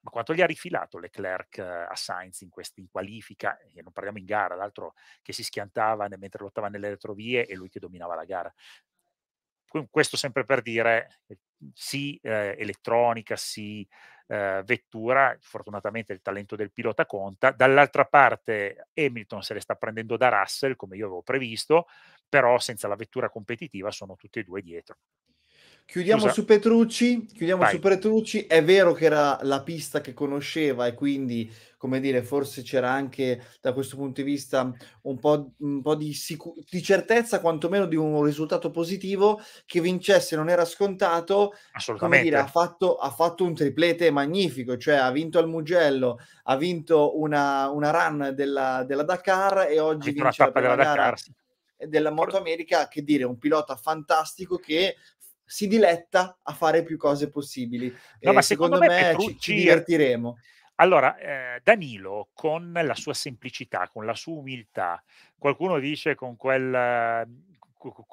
B: ma quanto gli ha rifilato Leclerc a Sainz in questi in qualifica, e non parliamo in gara, l'altro che si schiantava mentre lottava nelle retrovie e lui che dominava la gara. Qu questo sempre per dire, sì, ehm, elettronica, sì, ehm, vettura, fortunatamente il talento del pilota conta. Dall'altra parte Hamilton se le sta prendendo da Russell, come io avevo previsto, però senza la vettura competitiva sono tutti e 2 dietro.
A: Chiudiamo
B: Chiusa?
A: su Petrucci chiudiamo su
B: Vai.
A: Petrucci. È vero che era la pista che conosceva e quindi, come dire, forse c'era anche da questo punto di vista un po' un po' di sicu di certezza quantomeno di un risultato positivo, che vincesse non era scontato, come dire, ha fatto ha fatto un triplete magnifico, cioè ha vinto al Mugello, ha vinto una una run della della Dakar e oggi vince la
B: tappa della
A: prima gara,
B: Dakar,
A: della Moto America, che dire, un pilota fantastico che si diletta a fare più cose possibili
B: No, ma
A: e
B: secondo
A: secondo
B: me
A: me ci ci divertiremo.
B: allora, ehm, Danilo con la sua semplicità, con la sua umiltà, qualcuno dice con quel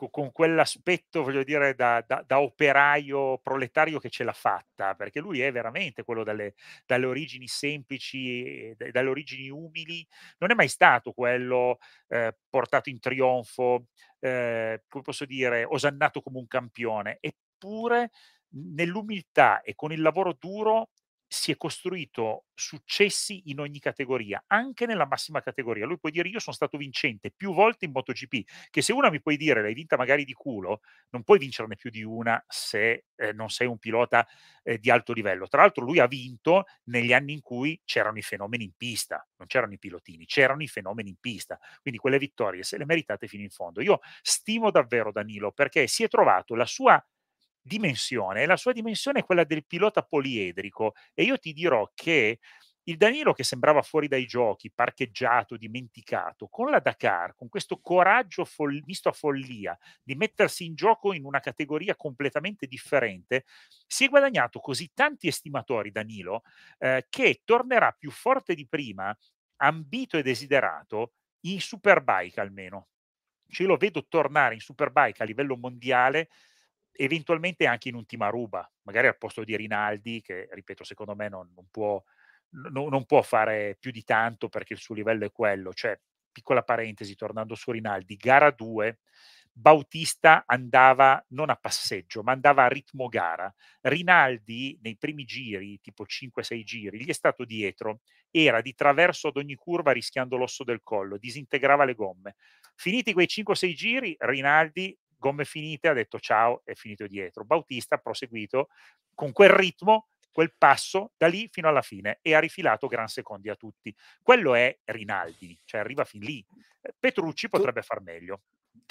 B: con quell'aspetto, voglio dire, da da da operaio proletario che ce l'ha fatta, perché lui è veramente quello dalle dalle origini semplici dalle origini umili, non è mai stato quello, ehm, portato in trionfo, ehm, come posso dire, osannato come un campione. Eppure, nell'umiltà e con il lavoro duro si è costruito successi in ogni categoria, anche nella massima categoria. Lui può dire: "Io son stato vincente più volte in MotoGP", che se una mi puoi dire: "L'hai vinta magari di culo", non puoi vincerne più di una se, ehm, non sei un pilota, ehm, di alto livello. Tra l'altro lui ha vinto negli anni in cui c'erano i fenomeni in pista, non c'erano i pilotini, c'erano i fenomeni in pista. Quindi quelle vittorie se le meritate fino in fondo. Io stimo davvero Danilo perché si è trovato la sua dimensione e la sua dimensione è quella del pilota poliedrico e io ti dirò che il Danilo che sembrava fuori dai giochi, parcheggiato, dimenticato, con la Dakar, con questo coraggio fol- misto a follia di mettersi in gioco in una categoria completamente differente, si è guadagnato così tanti estimatori Danilo eh, che tornerà più forte di prima, ambito e desiderato in Superbike almeno. Ce lo vedo tornare in Superbike a livello mondiale eventualmente anche in un team a ruba, magari al posto di Rinaldi, che ripeto, secondo me non, non, può, no, non può fare più di tanto perché il suo livello è quello. Cioè, piccola parentesi, tornando su Rinaldi, gara 2, Bautista andava non a passeggio, ma andava a ritmo gara. Rinaldi nei primi giri, tipo 5-6 giri, gli è stato dietro, era di traverso ad ogni curva rischiando l'osso del collo, disintegrava le gomme. Finiti quei 5-6 giri, Rinaldi gomme finite, ha detto ciao, è finito dietro. Bautista ha proseguito con quel ritmo, quel passo da lì fino alla fine e ha rifilato gran secondi a tutti. Quello è Rinaldi, cioè arriva fin lì. Petrucci potrebbe far meglio.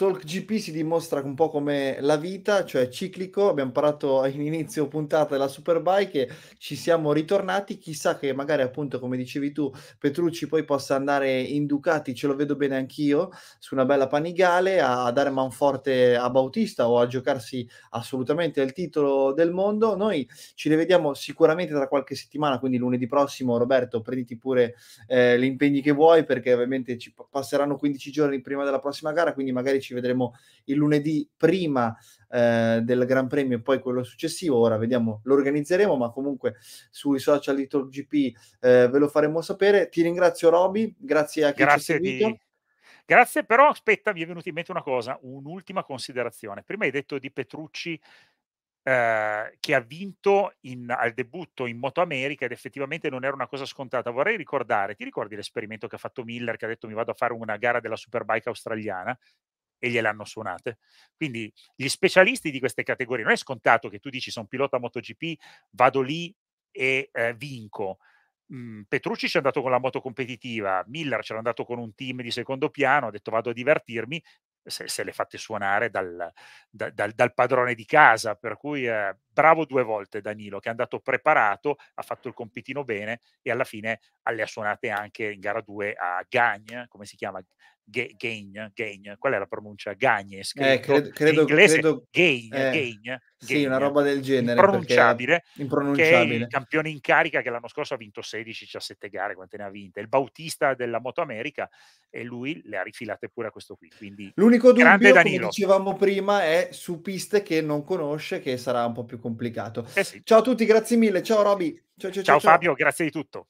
A: Talk GP si dimostra un po' come la vita, cioè ciclico. Abbiamo parlato all'inizio puntata della Superbike e ci siamo ritornati. Chissà che magari, appunto, come dicevi tu, Petrucci poi possa andare in Ducati, ce lo vedo bene anch'io, su una bella Panigale, a dare manforte a Bautista o a giocarsi assolutamente il titolo del mondo. Noi ci rivediamo sicuramente tra qualche settimana, quindi lunedì prossimo. Roberto, prenditi pure eh, gli impegni che vuoi, perché ovviamente ci passeranno 15 giorni prima della prossima gara, quindi magari ci ci vedremo il lunedì prima eh, del Gran Premio e poi quello successivo. Ora vediamo, lo organizzeremo, ma comunque sui social di TalkGP eh, ve lo faremo sapere. Ti ringrazio Roby, grazie a chi
B: grazie
A: ci ha seguito.
B: Di... Grazie, però aspetta, mi è venuta in mente una cosa, un'ultima considerazione. Prima hai detto di Petrucci eh, che ha vinto in, al debutto in Moto America ed effettivamente non era una cosa scontata. Vorrei ricordare, ti ricordi l'esperimento che ha fatto Miller che ha detto mi vado a fare una gara della Superbike australiana? E gliele hanno suonate. Quindi gli specialisti di queste categorie, non è scontato che tu dici sono pilota MotoGP, vado lì e eh, vinco. Mm, Petrucci ci è andato con la moto competitiva, Miller c'era andato con un team di secondo piano, ha detto vado a divertirmi, se, se le fatte suonare dal, da, dal, dal, padrone di casa, per cui eh, bravo due volte Danilo che è andato preparato, ha fatto il compitino bene e alla fine le ha suonate anche in gara 2 a Gagne, come si chiama? Gagne, Gagne, qual è la pronuncia? Gagne,
A: eh, credo, credo,
B: in inglese
A: credo,
B: Gagne,
A: eh,
B: Gagne,
A: sì, una roba del genere.
B: Impronunciabile,
A: impronunciabile.
B: Il campione in carica che l'anno scorso ha vinto 16-17 gare, quante ne ha vinte? Il Bautista della Moto America e lui le ha rifilate pure a questo qui. Quindi,
A: L'unico dubbio, come dicevamo prima, è su piste che non conosce, che sarà un po' più complicato.
B: Eh sì.
A: Ciao a tutti, grazie mille. Ciao Roby.
B: Ciao, ciao, ciao, ciao Fabio, grazie di tutto.